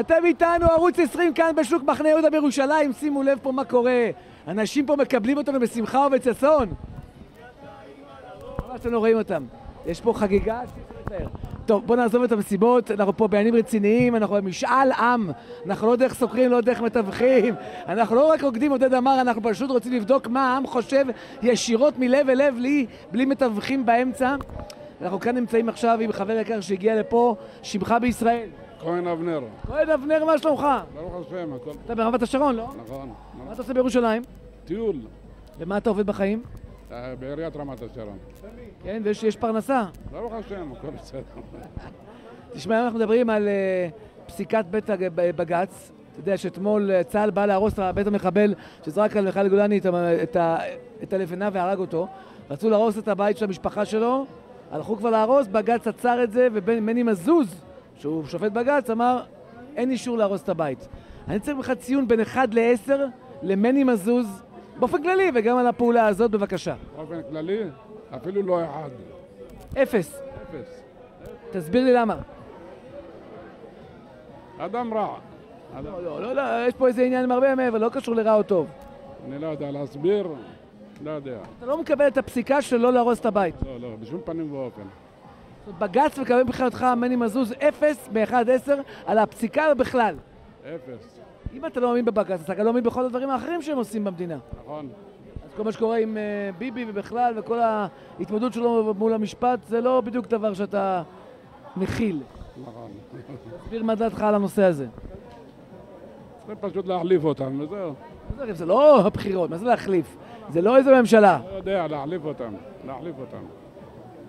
אתם איתנו, ערוץ 20 כאן בשוק מחנה יהודה בירושלים, שימו לב פה מה קורה. אנשים פה מקבלים אותנו בשמחה ובששון. ממש לא רואים אותם. יש פה חגיגה, טוב, בואו נעזוב את המסיבות, אנחנו פה בעניינים רציניים, אנחנו במשאל עם, אנחנו לא דרך סוקרים, לא דרך מתווכים, אנחנו לא רק רוקדים עודד אמר, אנחנו פשוט רוצים לבדוק מה העם חושב ישירות מלב אל לב, בלי, בלי מתווכים באמצע. אנחנו כאן נמצאים עכשיו עם חבר יקר שהגיע לפה, שמך בישראל. כהן אבנר. כהן אבנר, מה שלומך? ברוך השם, הכל... אתה ברמת השרון, לא? נכון. מה אתה עושה בירושלים? טיול. ומה אתה עובד בחיים? אה, בעיריית רמת השרון. כן, ויש יש פרנסה. ברוך השם, הכל בסדר. תשמע, אנחנו מדברים על אה, פסיקת בית בג"ץ. אתה יודע שאתמול אה, צה"ל בא להרוס את בית המחבל שזרק על מיכאל גולני את הלבנה והרג אותו. רצו להרוס את הבית של המשפחה שלו, הלכו כבר להרוס, בג"ץ עצר את זה, ומני מזוז, שהוא שופט בג"ץ, אמר, אין אישור להרוס את הבית. אני צריך ממך ציון בין 1 ל-10 למני מזוז, באופן כללי, וגם על הפעולה הזאת, בבקשה. באופן כללי, אפילו לא אחד. אפס. אפס. תסביר לי למה. אדם רע. לא, לא, לא, לא, יש פה איזה עניין הרבה מעבר, לא קשור לרע או טוב. אני לא יודע להסביר, לא יודע. אתה לא מקבל את הפסיקה של לא להרוס את הבית. לא, לא, בשום פנים ואופן. בג"ץ מקבל מבחינתך מני מזוז אפס ב-1 עד 10 על הפסיקה ובכלל. אפס. אם אתה לא מאמין בבג"ץ, אתה גם לא מאמין בכל הדברים האחרים שהם עושים במדינה. נכון. אז כל מה שקורה עם אה, ביבי ובכלל, וכל ההתמודדות שלו מול המשפט, זה לא בדיוק דבר שאתה מכיל. נכון. תסביר מה דעתך על הנושא הזה. זה פשוט להחליף אותם, וזהו. זה- זה לא הבחירות, מה זה להחליף? זה לא איזה ממשלה. לא יודע, להחליף אותם. להחליף אותם.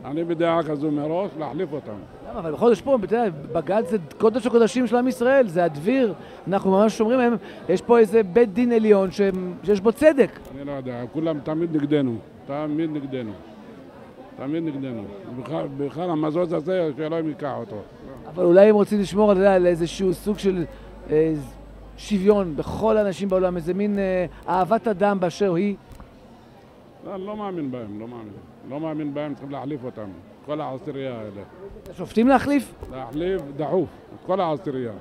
אני בדעה כזו מראש, להחליף אותם. למה? אבל בכל זאת יש פה, אתה יודע, בג"ץ זה קודש הקודשים של עם ישראל, זה הדביר, אנחנו ממש שומרים להם, יש פה איזה בית דין עליון שהם- שיש בו צדק. אני לא יודע, כולם תמיד נגדנו. תמיד נגדנו. תמיד נגדנו. בכלל- המזוז הזה, שאלוהים ייקח אותו. אבל אולי הם רוצים לשמור יודע, על איזשהו סוג של אה, שוויון בכל האנשים בעולם, איזה מין אה, אהבת אדם באשר היא. לא, אני לא מאמין בהם, לא מאמין. לא מאמין בהם, צריכים להחליף אותם. כל העשירייה האלה. שופטים להחליף? להחליף דחוף. את כל העשירייה.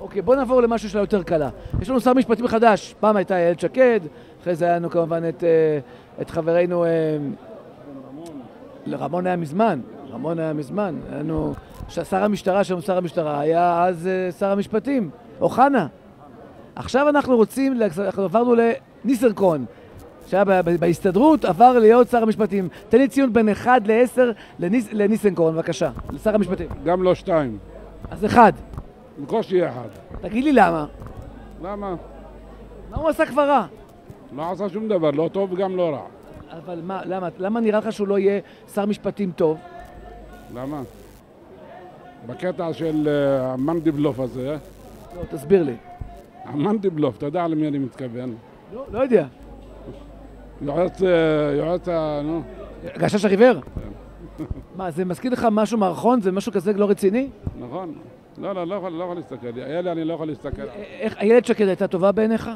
אוקיי, בוא נעבור למשהו שלה יותר קלה. יש לנו שר משפטים חדש, פעם הייתה איילת שקד, אחרי זה היה לנו כמובן את, אה, את חברנו... אה, רמון היה מזמן, רמון היה מזמן. היה לנו... שר המשטרה, שם שר המשטרה, היה אז אה, שר המשפטים, אוחנה. עכשיו אנחנו רוצים, אנחנו עברנו לניסנקורן, שהיה בהסתדרות, עבר להיות שר המשפטים. תן לי ציון בין 1 ל-10 לניס, לניסנקורן, בבקשה, לשר המשפטים. גם לא שתיים. אז 1. בקושי אחד. תגיד לי למה. למה? מה הוא עשה כבר רע? לא עשה שום דבר, לא טוב וגם לא רע. אבל מה, למה, למה נראה לך שהוא לא יהיה שר משפטים טוב? למה? בקטע של אה, המנדיבלוף הזה, לא, תסביר לי. המנדיבלוף, אתה יודע למי אני מתכוון? לא, לא יודע. יועץ, אה, יועץ, ה- נו, גשש החיוור? מה, זה מזכיר לך משהו מערכון? זה משהו כזה לא רציני? נכון? לא, לא, לא יכול, לא יכול להסתכל. אלה אני לא יכול להסתכל. א- איך, איילת שקד הייתה טובה בעיניך?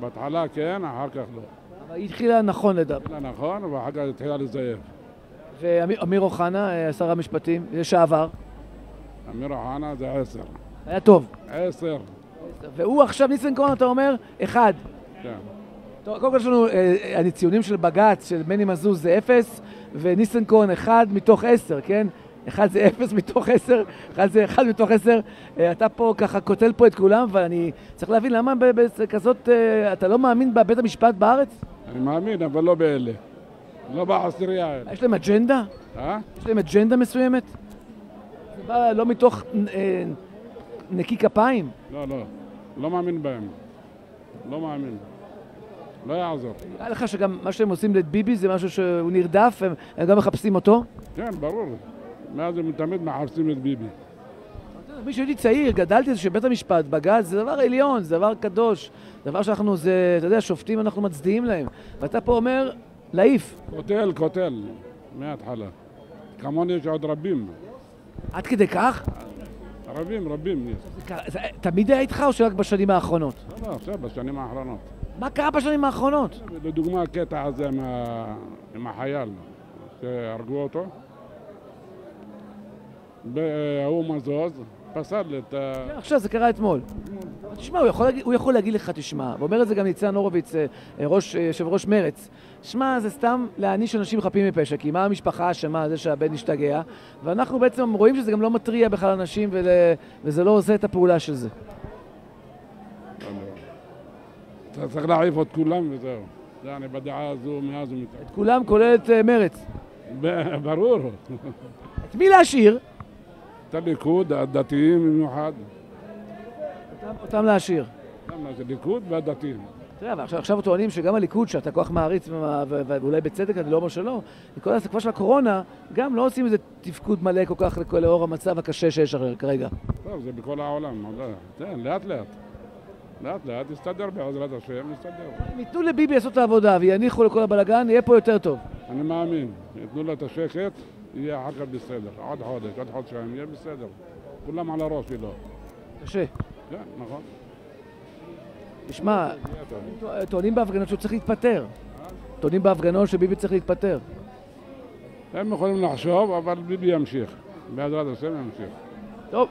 בהתחלה כן, אחר כך לא. אבל היא התחילה נכון לדעת. לא נכון, ואחר כך התחילה לזייף. ואמיר אוחנה, אה, שר המשפטים, לשעבר, אמיר אוחנה זה עשר. היה טוב. עשר, והוא עכשיו, ניסנקורן, אתה אומר, אחד. כן. טוב, קודם כל יש לנו, אה, הציונים של בג"ץ, של מני מזוז זה אפס, וניסנקורן אחד מתוך עשר, כן? אחד זה אפס מתוך עשר, אחד זה אחד מתוך עשר. אה, אתה פה ככה קוטל פה את כולם, ואני צריך להבין למה בכזאת, אה, אתה לא מאמין בבית המשפט בארץ? אני מאמין, אבל לא באלה. לא בעשירייה האלה. יש להם אג'נדה? אה? יש להם אג'נדה מסוימת? זה בא לא מתוך אה, נקי כפיים? לא, לא. לא מאמין בהם. לא מאמין. לא יעזור. נראה לך שגם מה שהם עושים לביבי זה משהו שהוא נרדף, הם, הם גם מחפשים אותו? כן, ברור. מאז הם תמיד מחפשים את ביבי. מי שהייתי צעיר, גדלתי על זה שבית המשפט, בג"ץ, זה דבר עליון, זה דבר קדוש, דבר שאנחנו, זה, אתה יודע, שופטים אנחנו מצדיעים להם. ואתה פה אומר, להעיף. קוטל, קוטל. מההתחלה. כמוני יש עוד רבים. עד כדי כך? רבים, רבים תמיד היה איתך או שרק בשנים האחרונות? לא, לא, עכשיו, בשנים האחרונות. מה קרה בשנים האחרונות? לדוגמה, הקטע הזה עם, ה... עם החייל שהרגו אותו. ההוא מזוז, פסל את ה... כן, עכשיו, זה קרה אתמול. תשמע, הוא יכול, הוא יכול להגיד לך, תשמע, ואומר את זה גם ניצן הורוביץ, אה, אה, אה, יושב ראש מרץ, שמע, זה סתם להעניש אנשים חפים מפשע, כי מה המשפחה אשמה, זה שהבן השתגע, ואנחנו בעצם רואים שזה גם לא מתריע בכלל אנשים, ול... וזה לא עושה את הפעולה של זה. אתה צריך להעיף את כולם וזהו. זה אני בדעה הזו מאז ומתמיד. את כולם, כולל את אה, מרץ. ברור. את מי להשאיר? את הליכוד, הדתיים במיוחד. אותם, אותם להשאיר. למה? זה ליכוד והדתיים. תראה, אבל עכשיו, טוענים שגם הליכוד, שאתה כל כך מעריץ, ואולי בצדק, אני לא אומר שלא, כל התקופה של הקורונה, גם לא עושים איזה תפקוד מלא כל כך לאור המצב הקשה שיש כרגע. טוב, זה בכל העולם. אבל תן, לאט לאט. לאט לאט יסתדר בעזרת השם, יסתדר. אם ייתנו לביבי לעשות את העבודה ויניחו לכל הבלגן, יהיה פה יותר טוב. אני מאמין. ייתנו לו את השקט, יהיה אחר כך בסדר. עוד חודש, עוד חודשיים, יהיה בסדר. כולם על הראש שלו. קשה. כן, נכון. תשמע. טוענים בהפגנות שהוא צריך להתפטר. טוענים בהפגנות שביבי צריך להתפטר. הם יכולים לחשוב, אבל ביבי ימשיך. בעזרת השם ימשיך. טוב,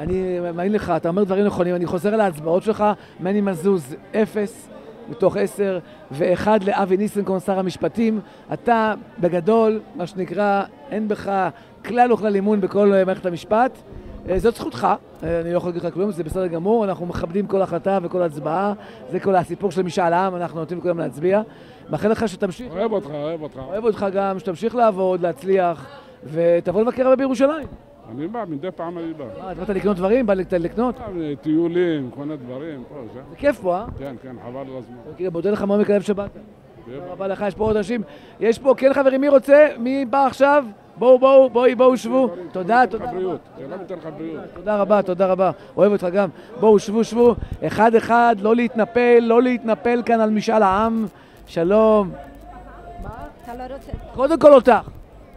אני מאמין לך, אתה אומר דברים נכונים, אני חוזר על ההצבעות שלך, מני מזוז, אפס מתוך עשר, ואחד לאבי ניסנקורן, שר המשפטים. אתה, בגדול, מה שנקרא, אין בך כלל וכלל אמון בכל אה, מערכת המשפט. אה, זאת זכותך, אה, אני לא יכול להגיד לך כלום, זה בסדר גמור, אנחנו מכבדים כל החלטה וכל הצבעה, זה כל הסיפור של משאל עם, אנחנו נותנים לכולם להצביע. מאחל לך שתמשיך, אוהב אותך, אוהב אותך. אוהב אותך גם, שתמשיך לעבוד, להצליח, ותבוא לבקר הרבה בירושלים. אני בא, מדי פעם אני בא. מה, אתה באת לקנות דברים? בא לק- לקנות? אה, טיולים, קונה דברים, פה, זה. זה כיף פה, אה? כן, כן, חבל על הזמן. אוקיי, מודה לך מאוד מקרב שבאת. תודה רבה לך, יש פה עוד אנשים. יש פה, כן חברים, מי רוצה? מי בא עכשיו? בואו, בואו, בואי, בואו, שבו. תודה, תודה רבה. בריאות. תודה רבה, תודה רבה. אוהב אותך גם. בואו, שבו, שבו. אחד אחד, לא להתנפל, לא להתנפל כאן על משאל העם. שלום. אתה לא רוצה... קודם כל אותך.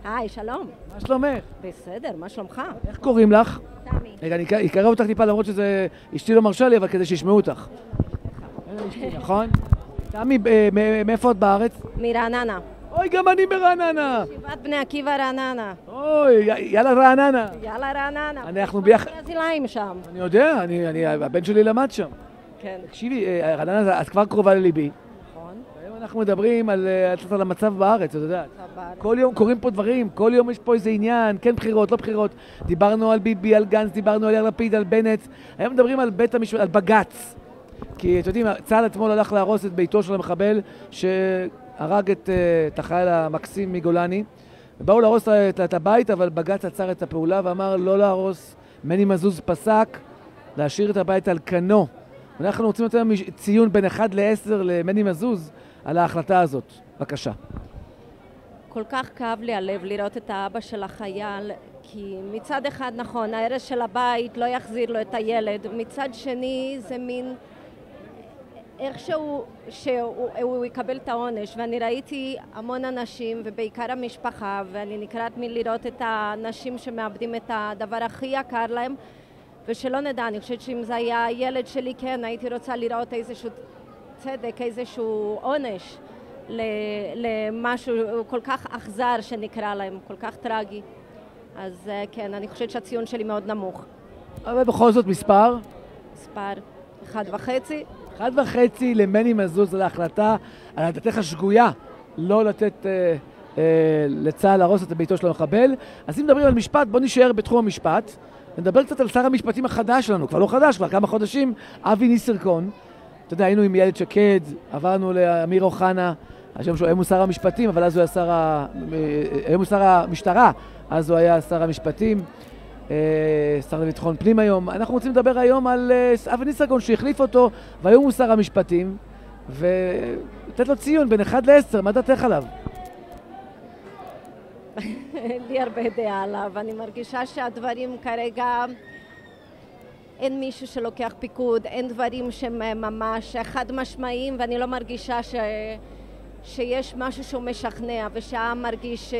היי, שלום. מה שלומך? בסדר, מה שלומך? איך קוראים לך? תמי. רגע, אני אק- אקרב אותך טיפה למרות שזה... אשתי לא מרשה לי, אבל כדי שישמעו אותך. נכון? תמי, אה, מאיפה את בארץ? מרעננה. אוי, גם אני ברעננה. ישיבת בני עקיבא רעננה. אוי, יאללה רעננה. יאללה רעננה. אנחנו ביחד- ברזילאים שם. אני יודע, הבן שלי למד שם. כן. תקשיבי, אה, רעננה, את כבר קרובה לליבי. אנחנו מדברים על, אה, על המצב בארץ, את יודעת. סבבה. כל יום קורים פה דברים, כל יום יש פה איזה עניין, כן בחירות, לא בחירות. דיברנו על ביבי, על גנץ, דיברנו על יאיר לפיד, על בנט. היום מדברים על בית המשפט, על בג"ץ. כי אתם יודעים, צה"ל אתמול הלך להרוס את ביתו של המחבל שהרג את, אה, את החייל המקסים מגולני. באו להרוס את, את הבית, אבל בג"ץ עצר את הפעולה ואמר לא להרוס. מני מזוז פסק להשאיר את הבית על כנו. אנחנו רוצים לתת ציון בין 1 ל-10 למני מזוז על ההחלטה הזאת. בבקשה. כל כך כאב לי הלב לראות את האבא של החייל, כי מצד אחד, נכון, ההרס של הבית לא יחזיר לו את הילד, מצד שני זה מין... איכשהו שהוא הוא יקבל את העונש, ואני ראיתי המון אנשים, ובעיקר המשפחה, ואני נקרעת מלראות את האנשים שמאבדים את הדבר הכי יקר להם, ושלא נדע, אני חושבת שאם זה היה הילד שלי, כן, הייתי רוצה לראות איזשהו צדק, איזשהו עונש למשהו כל כך אכזר שנקרא להם, כל כך טרגי. אז אה, כן, אני חושבת שהציון שלי מאוד נמוך. אבל בכל זאת מספר. מספר אחד וחצי. אחד וחצי למני מזוז על ההחלטה, על דעתך השגויה, לא לתת אה, אה, לצה"ל להרוס את ביתו של המחבל. אז אם מדברים על משפט, בוא נישאר בתחום המשפט. נדבר קצת על שר המשפטים החדש שלנו, כבר לא חדש, כבר כמה חודשים, אבי ניסרקון. אתה יודע, היינו עם איילת שקד, עברנו לאמיר אוחנה, היום שהוא- היום הוא שר המשפטים, אבל אז הוא היה שר ה... אה, היום הוא שר המשטרה, אז הוא היה שר המשפטים. אה, שר לביטחון פנים היום. אנחנו רוצים לדבר היום על אה, אבי ניסנקורן שהחליף אותו, והיום הוא שר המשפטים, ולתת לו ציון בין 1 ל-10, מה דעתך עליו? אין לי הרבה דעה עליו. אני מרגישה שהדברים כרגע... אין מישהו שלוקח פיקוד, אין דברים שהם אה, ממש חד משמעיים ואני לא מרגישה ש... שיש משהו שהוא משכנע ושהעם מרגיש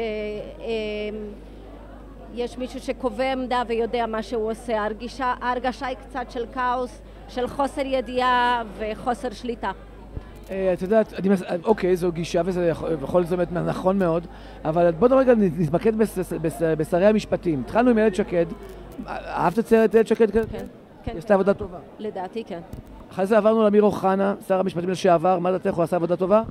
שיש מישהו שקובע עמדה ויודע מה שהוא עושה. ההרגישה, ההרגשה היא קצת של כאוס, של חוסר ידיעה וחוסר שליטה. אה, את יודעת, אני, מס- אוקיי, זו גישה וזה יכול להיות באמת נכון מאוד, אבל בוא רגע, נתמקד בשרי המשפטים. התחלנו עם איילת שקד, אהבת את סרט איילת שקד? כן. כן, היא עשתה עבודה טובה. לדעתי כן. אחרי זה עברנו לאמיר אוחנה, שר המשפטים לשעבר, מה דעתך, הוא עשה עבודה טובה?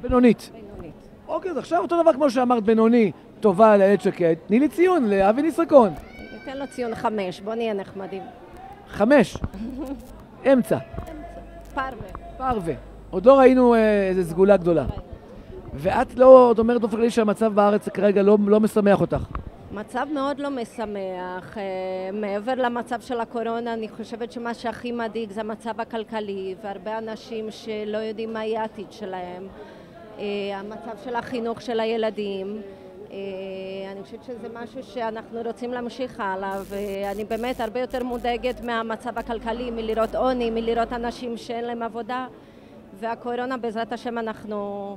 בינונית. בינונית. אוקיי, אז עכשיו אותו דבר כמו שאמרת בינוני, טובה לאיילת שקד, תני לי ציון לאבי ניסרקון. ניתן לו ציון חמש, בוא נהיה נחמדים. חמש. אמצע. פרווה. פרווה. עוד לא ראינו אה, איזה סגולה גדולה. ואת לא, עוד אומרת באופן כללי שהמצב בארץ כרגע לא, לא משמח אותך. מצב מאוד לא משמח. אה, מעבר למצב של הקורונה, אני חושבת שמה שהכי מדאיג זה המצב הכלכלי, והרבה אנשים שלא יודעים מה יהיה העתיד שלהם. אה, המצב של החינוך של הילדים. אה, אני חושבת שזה משהו שאנחנו רוצים להמשיך הלאה, ואני באמת הרבה יותר מודאגת מהמצב הכלכלי, מלראות עוני, מלראות אנשים שאין להם עבודה, והקורונה, בעזרת השם, אנחנו...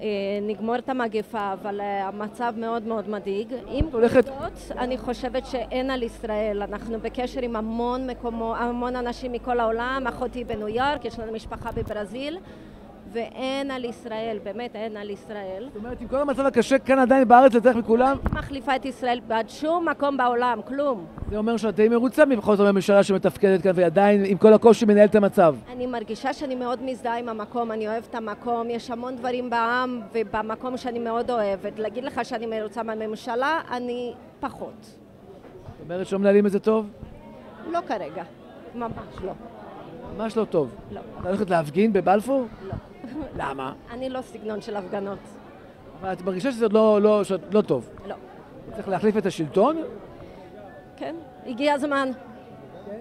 אה, נגמור את המגפה, אבל אה, המצב מאוד מאוד מדאיג. עם הולכת- זאת, אני חושבת שאין על ישראל. אנחנו בקשר עם המון מקומו, המון אנשים מכל העולם. אחותי בניו יורק, יש לנו משפחה בברזיל, ואין על ישראל, באמת אין על ישראל. זאת אומרת, עם כל המצב הקשה, כאן עדיין בארץ לצריך מכולם, מחליפה את ישראל בעד שום מקום בעולם, כלום. זה אומר שאת די מרוצה מבכל זאת הממשלה שמתפקדת כאן, ועדיין עם כל הקושי מנהלת את המצב. אני מרגישה שאני מאוד מזדהה עם המקום, אני אוהבת את המקום, יש המון דברים בעם ובמקום שאני מאוד אוהבת. להגיד לך שאני מרוצה מהממשלה, אני פחות. זאת אומרת שלא מנהלים את זה טוב? לא כרגע, ממש לא. ממש לא טוב. לא. את הולכת להפגין בבלפור? לא. למה? אני לא סגנון של הפגנות. אבל את מרגישה שזה לא, לא, שאת- לא טוב. לא. צריך להחליף את השלטון? כן, הגיע הזמן.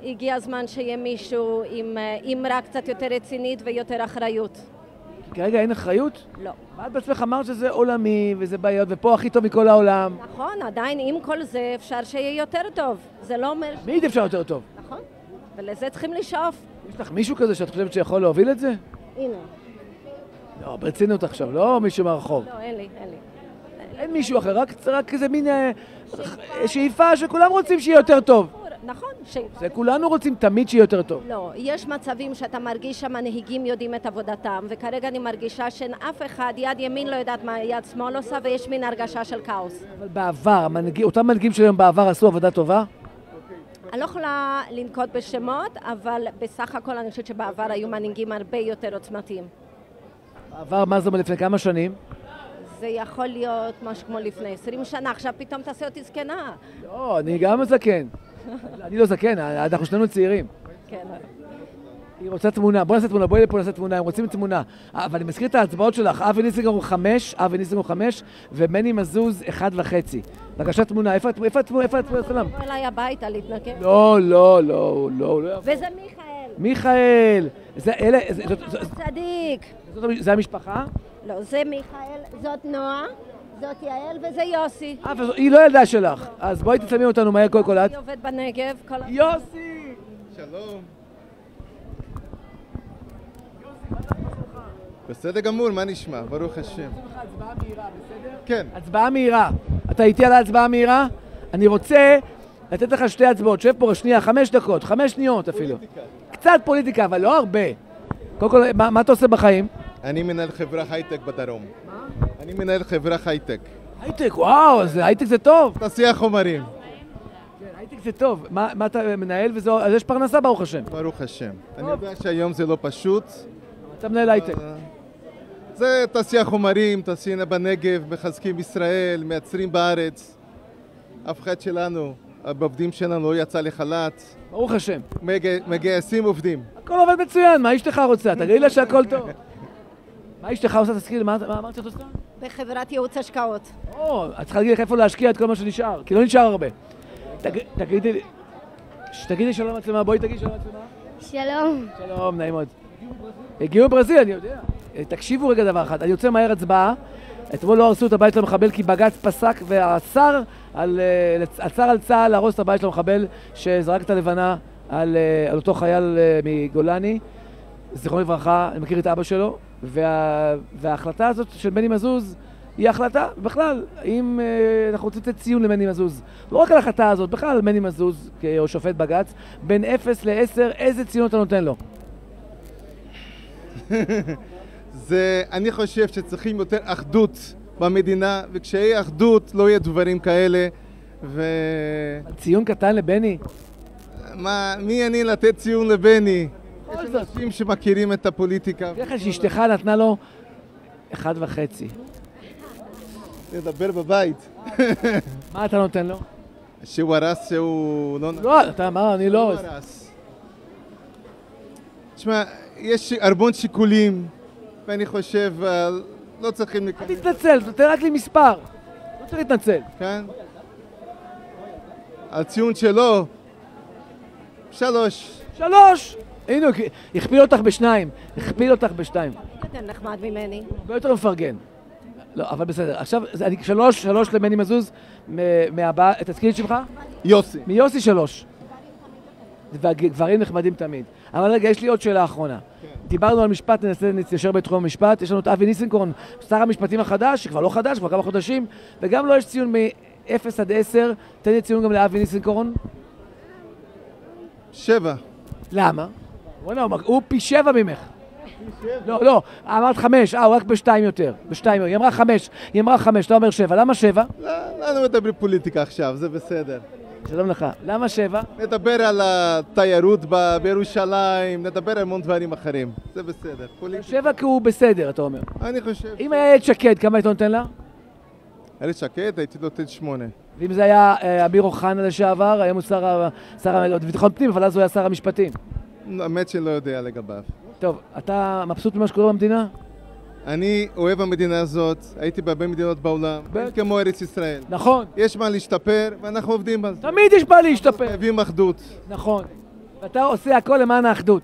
הגיע הזמן שיהיה מישהו עם אמרה קצת יותר רצינית ויותר אחריות. כרגע אין אחריות? לא. את בעצמך אמרת שזה עולמי, וזה בעיות, ופה הכי טוב מכל העולם. נכון, עדיין עם כל זה אפשר שיהיה יותר טוב. זה לא אומר... מי אפשר יותר טוב? נכון. ולזה צריכים לשאוף. יש לך מישהו כזה שאת חושבת שיכול להוביל את זה? הנה. לא, ברצינות עכשיו, לא מישהו מהרחוב. לא, אין לי, אין לי. אין מישהו אחר, רק, רק איזה מין אה, שאיפה שכולם רוצים שיהיה יותר טוב. נכון, ש... זה כולנו רוצים תמיד שיהיה יותר טוב. לא, יש מצבים שאתה מרגיש שהמנהיגים יודעים את עבודתם, וכרגע אני מרגישה שאין אף אחד, יד ימין לא יודעת מה יד שמאל עושה, ויש מין הרגשה של כאוס. אבל בעבר, אותם מנהיגים שלהם בעבר עשו עבודה טובה? אני לא יכולה לנקוט בשמות, אבל בסך הכל אני חושבת שבעבר היו מנהיגים הרבה יותר עוצמתיים. זה אומר לפני כמה שנים? זה יכול להיות משהו כמו לפני 20 שנה, עכשיו פתאום תעשה אותי זקנה. לא, אני גם זקן. אני לא זקן, אנחנו שנינו צעירים. כן. היא רוצה תמונה, בואי נעשה תמונה, בואי לפה נעשה תמונה, הם רוצים תמונה. אבל אני מזכיר את ההצבעות שלך, אבי ניסנגר הוא חמש, אבי ניסנגר הוא חמש, ומני מזוז אחד וחצי. בבקשה תמונה, איפה את, איפה את, איפה את, איפה את, בוא אליי הביתה להתנקם. לא, לא, לא, הוא לא, הוא לא יבוא. וזה מיכאל. מיכאל! זה, אלה, צדיק. זאת- זה המשפחה? לא, זה מיכאל, זאת נועה, זאת יעל וזה יוסי. אה, וזו- היא לא ילדה שלך. אז בואי תצלמי אותנו מהר קודם כל את. אני עובד בנגב. כל... יוסי! שלום. בסדר גמור, מה נשמע? ברוך השם. כן. הצבעה מהירה. אתה איתי על ההצבעה המהירה? אני רוצה לתת לך שתי הצבעות. שב פה שנייה, חמש דקות, חמש שניות אפילו. קצת פוליטיקה, אבל לא הרבה. קודם כל, מה, מה אתה עושה בחיים? אני מנהל חברה הייטק בדרום. אני מנהל חברה הייטק. הייטק, וואו, הייטק זה טוב. תעשייה חומרים. כן, הייטק זה טוב. מה, מה אתה מנהל וזו, אז יש פרנסה ברוך השם. ברוך השם. אני יודע שהיום זה לא פשוט. אתה מנהל הייטק. אה, זה תעשייה חומרים, תעשייה בנגב, מחזקים ישראל, מייצרים בארץ. אף אחד שלנו, העובדים שלנו לא יצא לחל"ת. ברוך השם. מג- מגייסים עובדים. הכל עובד מצוין, מה אשתך רוצה? תגידי לה שהכל טוב. מה אשתך עושה? תזכירי, מה מה אמרת שאת עושה? בחברת ייעוץ השקעות. או, את צריכה להגיד לך איפה להשקיע את כל מה שנשאר, כי לא נשאר הרבה. תג- תגידי לי, ש- תגידי שלום למצלמה, בואי תגידי שלום למצלמה. שלום. שלום, נעים מאוד. הגיעו מברזיל, אני יודע. אה, תקשיבו רגע דבר אחד, אני יוצא מהר הצבעה. אתמול לא הרסו את הבית של המחבל כי בג"ץ פסק ואסר על, אה, עצר על צה"ל להרוס את הבית של המחבל שזרק את הלבנה על, אה, על אותו חייל אה, מגולני, זיכרונו לברכה, אני מכיר את אבא שלו, וה, וההחלטה הזאת של מני מזוז היא החלטה, בכלל, אם אה, אנחנו רוצים לתת ציון למני מזוז, לא רק על ההחלטה הזאת, בכלל מני מזוז כשופט בג"ץ, בין 0 ל-10, איזה ציון אתה נותן לו? זה, אני חושב שצריכים יותר אחדות במדינה, וכשיהיה אחדות לא יהיה דברים כאלה, ומי ציון קטן לבני. אני לתת ציון לבני? אנשים שמכירים את הפוליטיקה. תראה לך שאשתך נתנה לו אחד וחצי. נדבר בבית. מה אתה נותן לו? שהוא הרס שהוא לא... לא, אתה אמר, אני לא... הרס. תשמע, יש המון שיקולים, ואני חושב, אה, לא צריכים אל להיכנס, תתנצל, תן רק לי מספר. לא צריך להתנצל. כן? הציון שלו, שלוש. שלוש! הנה, הוא הכפיל אותך בשניים. הכפיל אותך בשתיים. יותר נחמד ממני. הרבה יותר מפרגן. לא, אבל בסדר. עכשיו, אני שלוש, שלוש למני מזוז מ- מהבא, תזכירי את שמך? יוסי. מיוסי שלוש. והגברים נחמדים תמיד. אבל רגע, יש לי עוד שאלה אחרונה. דיברנו על משפט, ננסה להתיישר בתחום המשפט. יש לנו את אבי ניסנקורן, שר המשפטים החדש, שכבר לא חדש, כבר כמה חודשים, וגם לו יש ציון מ-0 עד 10. תן לי ציון גם לאבי ניסנקורן. שבע. למה? בוא'נה, הוא- פי שבע ממך. לא, לא, אמרת חמש, אה, הוא רק בשתיים יותר. בשתיים, היא אמרה חמש, היא אמרה חמש, אתה אומר שבע. למה שבע? לא, לא מדברים פוליטיקה עכשיו, זה בסדר. שלום לך. למה שבע? נדבר על התיירות בירושלים, נדבר על המון דברים אחרים. זה בסדר. שבע כי הוא בסדר, אתה אומר. אני חושב... אם היה איילת שקד, כמה היית נותן לה? איילת שקד, הייתי נותן שמונה. ואם זה היה אה, אמיר אוחנה לשעבר, היום הוא שר לביטחון פנים, אבל אז הוא היה שר המשפטים. האמת שאני לא יודע לגביו. טוב, אתה מבסוט ממה שקורה במדינה? אני אוהב המדינה הזאת, הייתי בהרבה מדינות בעולם. אין כמו ארץ ישראל. נכון. יש מה להשתפר, ואנחנו עובדים על זה. תמיד יש מה להשתפר. חייבים אחדות. נכון. ואתה עושה הכל למען האחדות.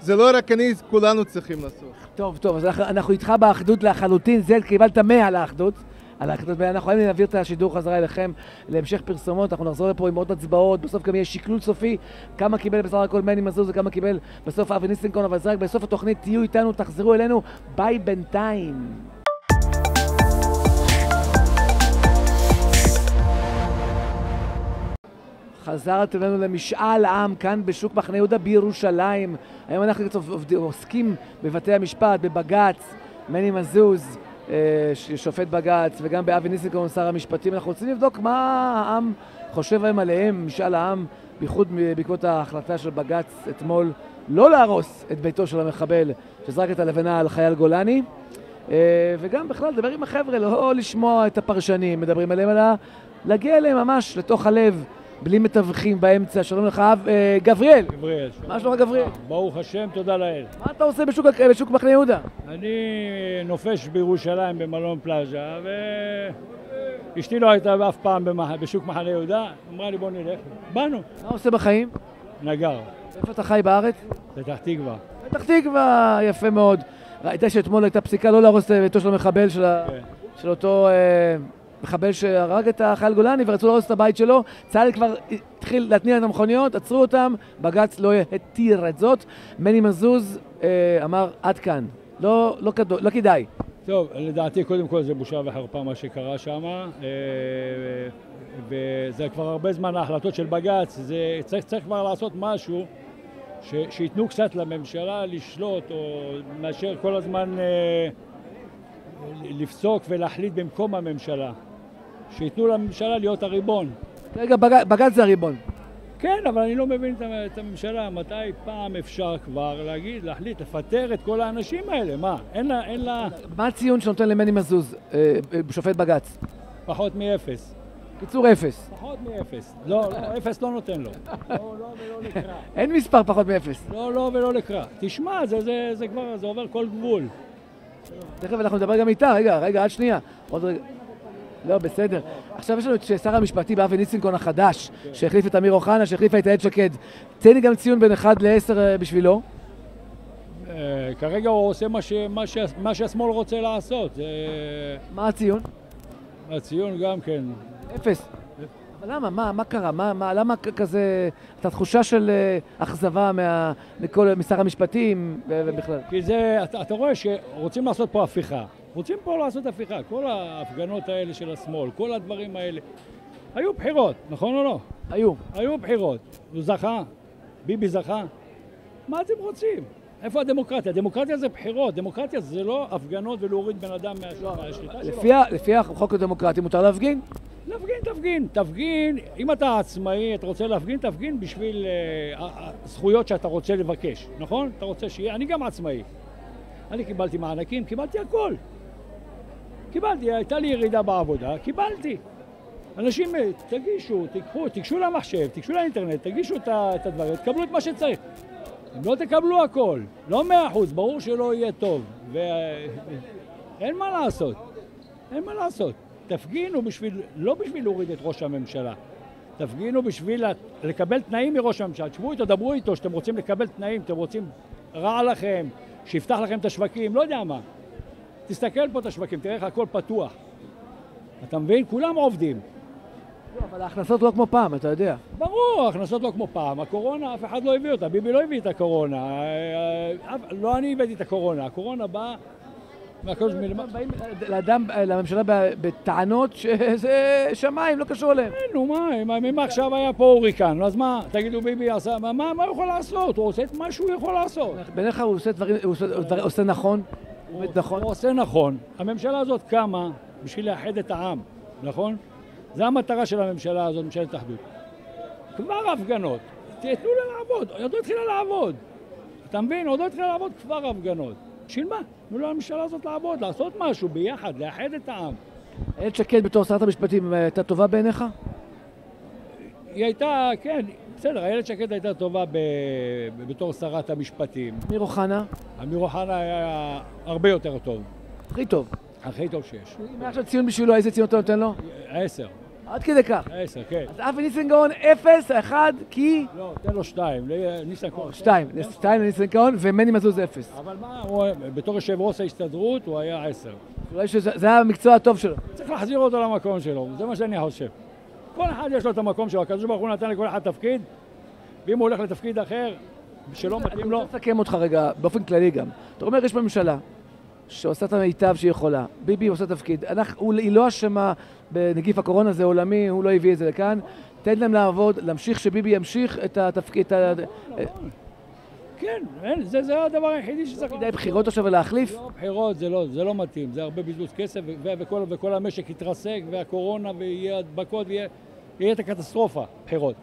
זה לא רק אני, כולנו צריכים לעשות. טוב, טוב, אז אנחנו, אנחנו איתך באחדות לחלוטין, זה קיבלת 100 על האחדות. על האחדות, ואנחנו חייבים להעביר את השידור חזרה אליכם להמשך פרסומות, אנחנו נחזור לפה עם עוד הצבעות, בסוף גם יהיה שקלול סופי, כמה קיבל בסך הכל מני מזוז וכמה קיבל בסוף אבי ניסנקורן, אבל זה רק בסוף התוכנית, תהיו איתנו, תחזרו אלינו, ביי בינתיים. חזרתם אלינו למשאל עם כאן בשוק מחנה יהודה בירושלים. היום אנחנו עוסקים בבתי המשפט, בבג"ץ, מני מזוז, שופט בג"ץ, וגם באבי ניסנקורן, שר המשפטים. אנחנו רוצים לבדוק מה העם חושב היום עליהם, משאל העם, בייחוד בעקבות ההחלטה של בג"ץ אתמול לא להרוס את ביתו של המחבל שזרק את הלבנה על חייל גולני. אה, וגם בכלל לדבר עם החבר'ה, לא לשמוע את הפרשנים מדברים עליהם, אלא להגיע אליהם ממש לתוך הלב, בלי מתווכים באמצע. שלום לך, אה, גבריאל. גבריאל. מה שלומך גבריאל? ברוך השם, תודה לאל. מה אתה עושה בשוק, בשוק מחנה יהודה? אני נופש בירושלים במלון פלאזה, ואשתי לא הייתה אף פעם במח... בשוק מחנה יהודה, אמרה לי בוא נלך. באנו, מה עושה בחיים? נגר, איפה אתה חי בארץ? פתח תקווה. פתח תקווה, יפה מאוד. ראית שאתמול הייתה פסיקה לא להרוס את ביתו של המחבל, של, ה... כן. של אותו אה, מחבל שהרג את החייל גולני ורצו להרוס את הבית שלו. צה"ל כבר התחיל להתניע את המכוניות, עצרו אותם, בג"ץ לא התיר את זאת. מני מזוז אה, אמר עד כאן, לא, לא, כדו, לא כדאי. טוב, לדעתי קודם כל זה בושה וחרפה מה שקרה שם, וזה כבר הרבה זמן ההחלטות של בג"ץ, זה צריך, צריך כבר לעשות משהו ש, שייתנו קצת לממשלה לשלוט, או מאשר כל הזמן אה, לפסוק ולהחליט במקום הממשלה. שייתנו לממשלה להיות הריבון. רגע, בג... בג"ץ זה הריבון. כן, אבל אני לא מבין את הממשלה, מתי פעם אפשר כבר להגיד, להחליט, לפטר את כל האנשים האלה, מה? אין לה, אין לה מה הציון שנותן למני מזוז, אה, אה, שופט בג"ץ? פחות מאפס. קיצור אפס. פחות מאפס. לא, לא, אפס לא נותן לו. לא, לא ולא לקרא. אין מספר פחות מאפס. לא, לא ולא לקרא. תשמע, זה, זה, זה כבר, זה עובר כל גבול. תכף אנחנו נדבר גם איתה, רגע, רגע, עד שנייה. עוד רגע. לא, בסדר. עכשיו יש לנו את שר המשפטים באבי ניסנקורן החדש, שהחליף את אמיר אוחנה, שהחליפה את איילת שקד. תן לי גם ציון בין 1 ל-10 בשבילו. אה, כרגע הוא עושה מה, שהשמאל רוצה לעשות. מה הציון? הציון גם כן. אפס. אבל למה? מה, מה קרה? מה, מה, למה כזה... את התחושה של אה, אכזבה מה, מכל, משר המשפטים ובכלל? כי זה, אתה, אתה רואה שרוצים לעשות פה הפיכה. רוצים פה לעשות הפיכה. כל ההפגנות האלה של השמאל, כל הדברים האלה. היו בחירות, נכון או לא? היו. היו בחירות. הוא זכה, ביבי זכה. מה אתם רוצים? איפה הדמוקרטיה? דמוקרטיה זה בחירות, דמוקרטיה זה לא הפגנות ולהוריד בן אדם מהשליטה שלו. לפי, החוק הדמוקרטי מותר להפגין. להפגין, תפגין. תפגין, אם אתה עצמאי, אתה רוצה להפגין, תפגין בשביל אה, זכויות שאתה רוצה לבקש, נכון? אתה רוצה שיהיה... אני גם עצמאי. אני קיבלתי מענקים, קיבלתי הכל. קיבלתי, הייתה לי ירידה בעבודה, קיבלתי. אנשים, אה, תגישו, תיקחו, תיגשו למחשב, תיגשו לאינטרנט, תגישו את הדברים, תקבלו את מה שצריך. אם לא תקבלו הכל, לא מאה אחוז, ברור שלא יהיה טוב. ואין מה לעשות, אין מה לעשות. תפגינו בשביל, לא בשביל להוריד את ראש הממשלה, תפגינו בשביל לקבל תנאים מראש הממשלה. תשבו איתו, דברו איתו, שאתם רוצים לקבל תנאים, אתם רוצים רע לכם, שיפתח לכם את השווקים, לא יודע מה. תסתכל פה את השווקים, תראה איך הכל פתוח. אתה מבין? כולם עובדים. לא, אבל ההכנסות לא כמו פעם, אתה יודע. ברור, ההכנסות לא כמו פעם. הקורונה, אף אחד לא הביא אותה. ביבי לא הביא את הקורונה. אה, אה, לא אני הבאתי את הקורונה. הקורונה באה מהקדוש מלמטה. באים לאדם, לממשלה בטענות שזה שמיים, לא קשור אליהם. נו מה, אם עכשיו היה פה הוריקן, אז מה, תגידו ביבי עשה, מה הוא יכול לעשות? הוא עושה את מה שהוא יכול לעשות. בעיניך הוא עושה דברים, עושה נכון? הוא עושה נכון. הממשלה הזאת קמה בשביל לאחד את העם, נכון? זו המטרה של הממשלה הזאת, ממשלת אחדות. כבר הפגנות, תנו לה לעבוד, עוד לא התחילה לעבוד. אתה מבין? עוד לא התחילה לעבוד, כבר הפגנות. בשביל מה? תנו לממשלה הזאת לעבוד, לעשות משהו ביחד, לאחד את העם. איילת שקד בתור שרת המשפטים הייתה טובה בעיניך? היא הייתה, כן, בסדר, איילת שקד הייתה טובה ב... בתור שרת המשפטים. אמיר אוחנה? אמיר אוחנה היה הרבה יותר טוב. הכי טוב. הכי טוב שיש. אם היה עכשיו ציון בשבילו, איזה ציון אתה נותן לו? עשר. עד כדי כך. עשר, כן. אז אבי ניסנגאון אפס, אחד, כי... לא, תן לו שתיים, ניסנגאון. שתיים, שתיים לניסנגאון, ומני מזוז אפס. אבל מה, בתור יושב ראש ההסתדרות הוא היה עשר. שזה היה המקצוע הטוב שלו. צריך להחזיר אותו למקום שלו, זה מה שאני חושב. כל אחד יש לו את המקום שלו, הקדוש ברוך הוא נתן לכל אחד תפקיד, ואם הוא הולך לתפקיד אחר, שלא מתאים לו... אני רוצה לסכם אותך רגע, באופן כללי גם. אתה אומר, יש ממשלה שעושה את המיטב שהיא יכולה. ביבי עושה תפקיד. היא לא אשמה בנגיף הקורונה, זה עולמי, הוא לא הביא את זה לכאן. תן להם לעבוד, להמשיך, שביבי ימשיך את התפקיד... כן, זה, זה הדבר היחידי שצריך... כדאי בחירות עכשיו ולהחליף? לא, בחירות זה לא, זה לא מתאים, זה הרבה בזבוז כסף וכל, וכל המשק יתרסק והקורונה ויהיה הדבקות ויהיה את הקטסטרופה, בחירות.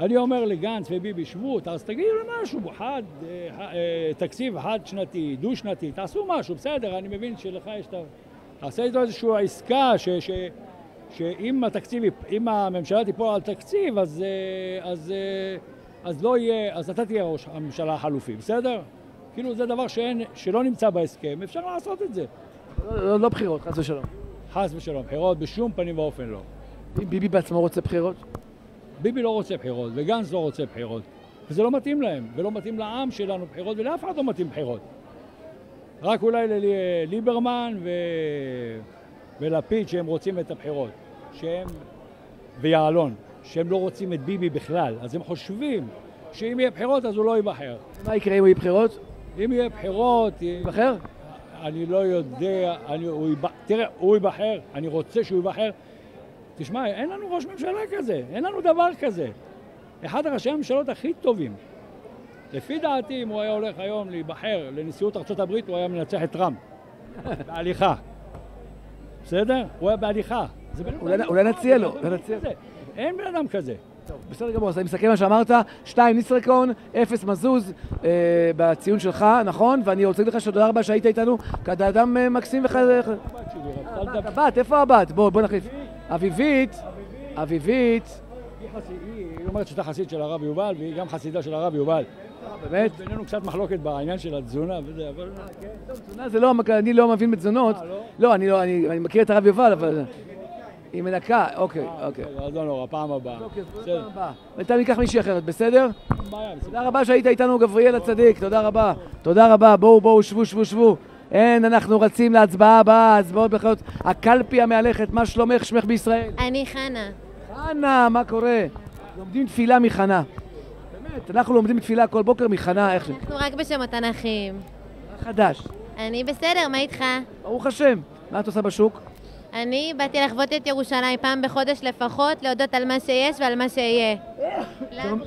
אני אומר לגנץ וביבי, שבו, אז תגידו למשהו, חד, אה, אה, תקציב חד שנתי, דו שנתי, תעשו משהו, בסדר, אני מבין שלך יש את ה... תעשה איתו איזושהי עסקה ש, ש, שאם התקציב, אם הממשלה תיפול על תקציב, אז, אה, אז, אז לא יהיה, אז אתה תהיה ראש הממשלה החלופי, בסדר? כאילו זה דבר שאין, שלא נמצא בהסכם, אפשר לעשות את זה. לא, לא, לא בחירות, חס ושלום. חס ושלום, בחירות בשום פנים ואופן לא. אם ביבי בעצמו רוצה בחירות? ביבי לא רוצה בחירות, וגנץ לא רוצה בחירות. וזה לא מתאים להם, ולא מתאים לעם שלנו בחירות, ולאף אחד לא מתאים בחירות. רק אולי לליברמן ו... ולפיד שהם רוצים את הבחירות, שהם... ויעלון, שהם לא רוצים את ביבי בכלל, אז הם חושבים שאם יהיה בחירות אז הוא לא ייבחר. מה יקרה אם יהיה בחירות? אם יהיה בחירות... ייבחר? אני לא יודע, אני, הוא ייבחר, תראה, הוא ייבחר, אני רוצה שהוא ייבחר, תשמע, אין לנו ראש ממשלה כזה, אין לנו דבר כזה. אחד הראשי הממשלות הכי טובים. לפי דעתי, אם הוא היה הולך היום להיבחר לנשיאות ארצות הברית, הוא היה מנצח את טראמפ. בהליכה. בסדר? הוא היה בהליכה. אולי נציע לו. אין בן אדם כזה. טוב, בסדר גמור, אז אני מסכם מה שאמרת, שתיים ניסרקון, אפס מזוז אה, בציון שלך, נכון? ואני רוצה להגיד לך שתודה רבה שהיית איתנו, כי אתה אדם אה, מקסים וח... הבת, איפה הבת? בוא, בוא נחליף. אביבית, אביבית. היא אומרת שאתה חסיד של הרב יובל, והיא גם חסידה של הרב יובל. באמת? בינינו קצת מחלוקת בעניין של התזונה וזה, אבל... תזונה זה לא, אני לא מבין בתזונות. לא, אני מכיר את הרב יובל, אבל... היא מנקה, אוקיי, אוקיי. אז לא נורא, פעם הבאה. בסדר. בינתיים ניקח מישהי אחרת, בסדר? תודה רבה שהיית איתנו, גבריאל הצדיק, תודה רבה. תודה רבה, בואו, בואו, שבו, שבו, שבו. אין, אנחנו רצים להצבעה הבאה, הצבעות בחיות. הקלפי המהלכת, מה שלומך, שמך בישראל? אני חנה. חנה, מה קורה? לומדים תפילה מחנה. באמת, אנחנו לומדים תפילה כל בוקר מחנה, איך ש... אנחנו רק בשמות תנ"כים. חדש. אני בסדר, מה איתך? ברוך השם. מה את עושה בשוק? אני באתי לחוות את ירושלים פעם בחודש לפחות, להודות על מה שיש ועל מה שיהיה.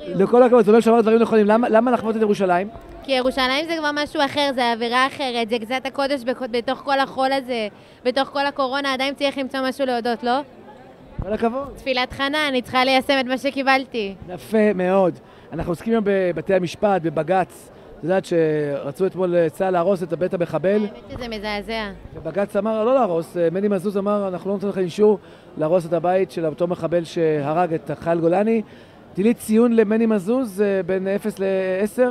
לכל הכבוד, זה אומר שאמרת דברים נכונים. למה לחוות את ירושלים? כי ירושלים זה כבר משהו אחר, זה אווירה אחרת, זה קצת הקודש בתוך כל החול הזה, בתוך כל הקורונה, עדיין צריך למצוא משהו להודות, לא? כל הכבוד. תפילת חנה, אני צריכה ליישם את מה שקיבלתי. יפה מאוד. אנחנו עוסקים היום בבתי המשפט, בבג"ץ. את יודעת שרצו אתמול אה, צה"ל להרוס את בית המחבל, האמת שזה מזעזע. ובג"ץ אמר לא להרוס. אה, מני מזוז אמר, אנחנו לא נותנים לכם אישור להרוס את הבית של אותו מחבל שהרג את החייל גולני. תני לי ציון למני מזוז אה, בין 0 ל-10.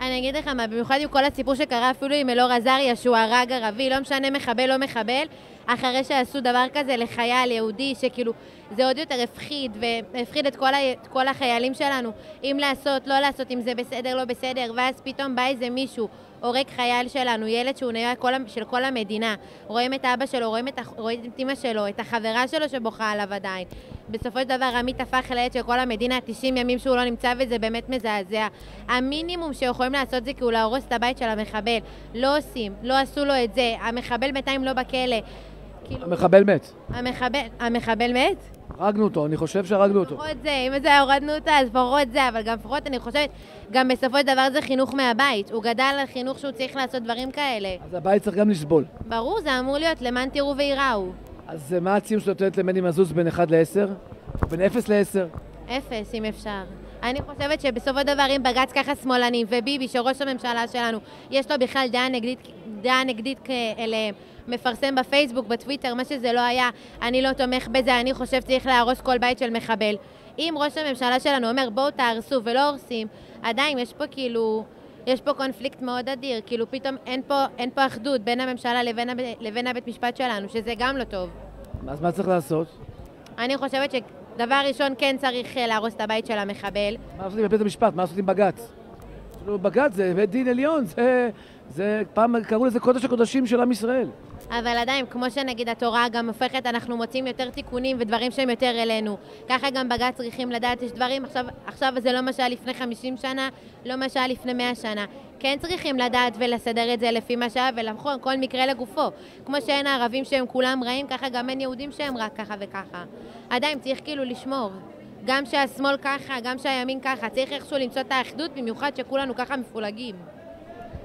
אני אגיד לך מה, במיוחד עם כל הסיפור שקרה אפילו עם אלאור עזריה, שהוא הרג ערבי, לא משנה מחבל לא מחבל, אחרי שעשו דבר כזה לחייל יהודי, שכאילו זה עוד יותר הפחיד, והפחיד את כל, ה... את כל החיילים שלנו, אם לעשות, לא לעשות, אם זה בסדר, לא בסדר, ואז פתאום בא איזה מישהו, הורג חייל שלנו, ילד שהוא נראה כל, של כל המדינה, רואים את אבא שלו, רואים את, רואים את אמא שלו, את החברה שלו שבוכה עליו עדיין. בסופו של דבר עמית הפך לילד של כל המדינה, 90 ימים שהוא לא נמצא וזה באמת מזעזע. המינימום שיכולים לעשות זה כאילו להרוס את הבית של המחבל. לא עושים, לא עשו לו את זה, המחבל בינתיים לא בכלא. כאילו, המחבל מת. המחבל, המחבל מת? הרגנו אותו, אני חושב שהרגנו אותו. לפחות זה, אם זה הורדנו אותה, אז לפחות זה, אבל גם לפחות אני חושבת, גם בסופו של דבר זה חינוך מהבית. הוא גדל על חינוך שהוא צריך לעשות דברים כאלה. אז הבית צריך גם לסבול. ברור, זה אמור להיות למען תראו וייראו. אז אה, מה הציון שאת נותנת למני מזוז בין 1 ל-10? בין 0 ל-10? אפס, אם אפשר. אני חושבת שבסופו של דבר, אם בג"ץ ככה שמאלנים, וביבי, שראש הממשלה שלנו, יש לו בכלל דעה נגדית, דעה נגדית אליהם, מפרסם בפייסבוק, בטוויטר, מה שזה לא היה, אני לא תומך בזה, אני חושב צריך להרוס כל בית של מחבל. אם ראש הממשלה שלנו אומר, בואו תהרסו ולא הורסים, עדיין יש פה כאילו... יש פה קונפליקט מאוד אדיר, כאילו פתאום אין פה, אין פה אחדות בין הממשלה לבין, הב- לבין הבית משפט שלנו, שזה גם לא טוב. אז מה צריך לעשות? אני חושבת שדבר ראשון כן צריך אה, להרוס את הבית של המחבל, מה לעשות עם בית המשפט? מה לעשות עם בג"ץ? כאילו, בג"ץ זה בית דין עליון, זה, זה פעם קראו לזה קודש הקודשים של עם ישראל. אבל עדיין, כמו שנגיד התורה גם הופכת, אנחנו מוצאים יותר תיקונים ודברים שהם יותר אלינו. ככה גם בג"ץ צריכים לדעת, יש דברים, עכשיו, עכשיו זה לא מה שהיה לפני 50 שנה, לא מה שהיה לפני 100 שנה. כן צריכים לדעת ולסדר את זה לפי מה שהיה, ולבחון כל מקרה לגופו. כמו שאין הערבים שהם כולם רעים, ככה גם אין יהודים שהם רק ככה וככה. עדיין צריך כאילו לשמור. גם שהשמאל ככה, גם שהימין ככה, צריך איכשהו למצוא את האחדות, במיוחד שכולנו ככה מפולגים.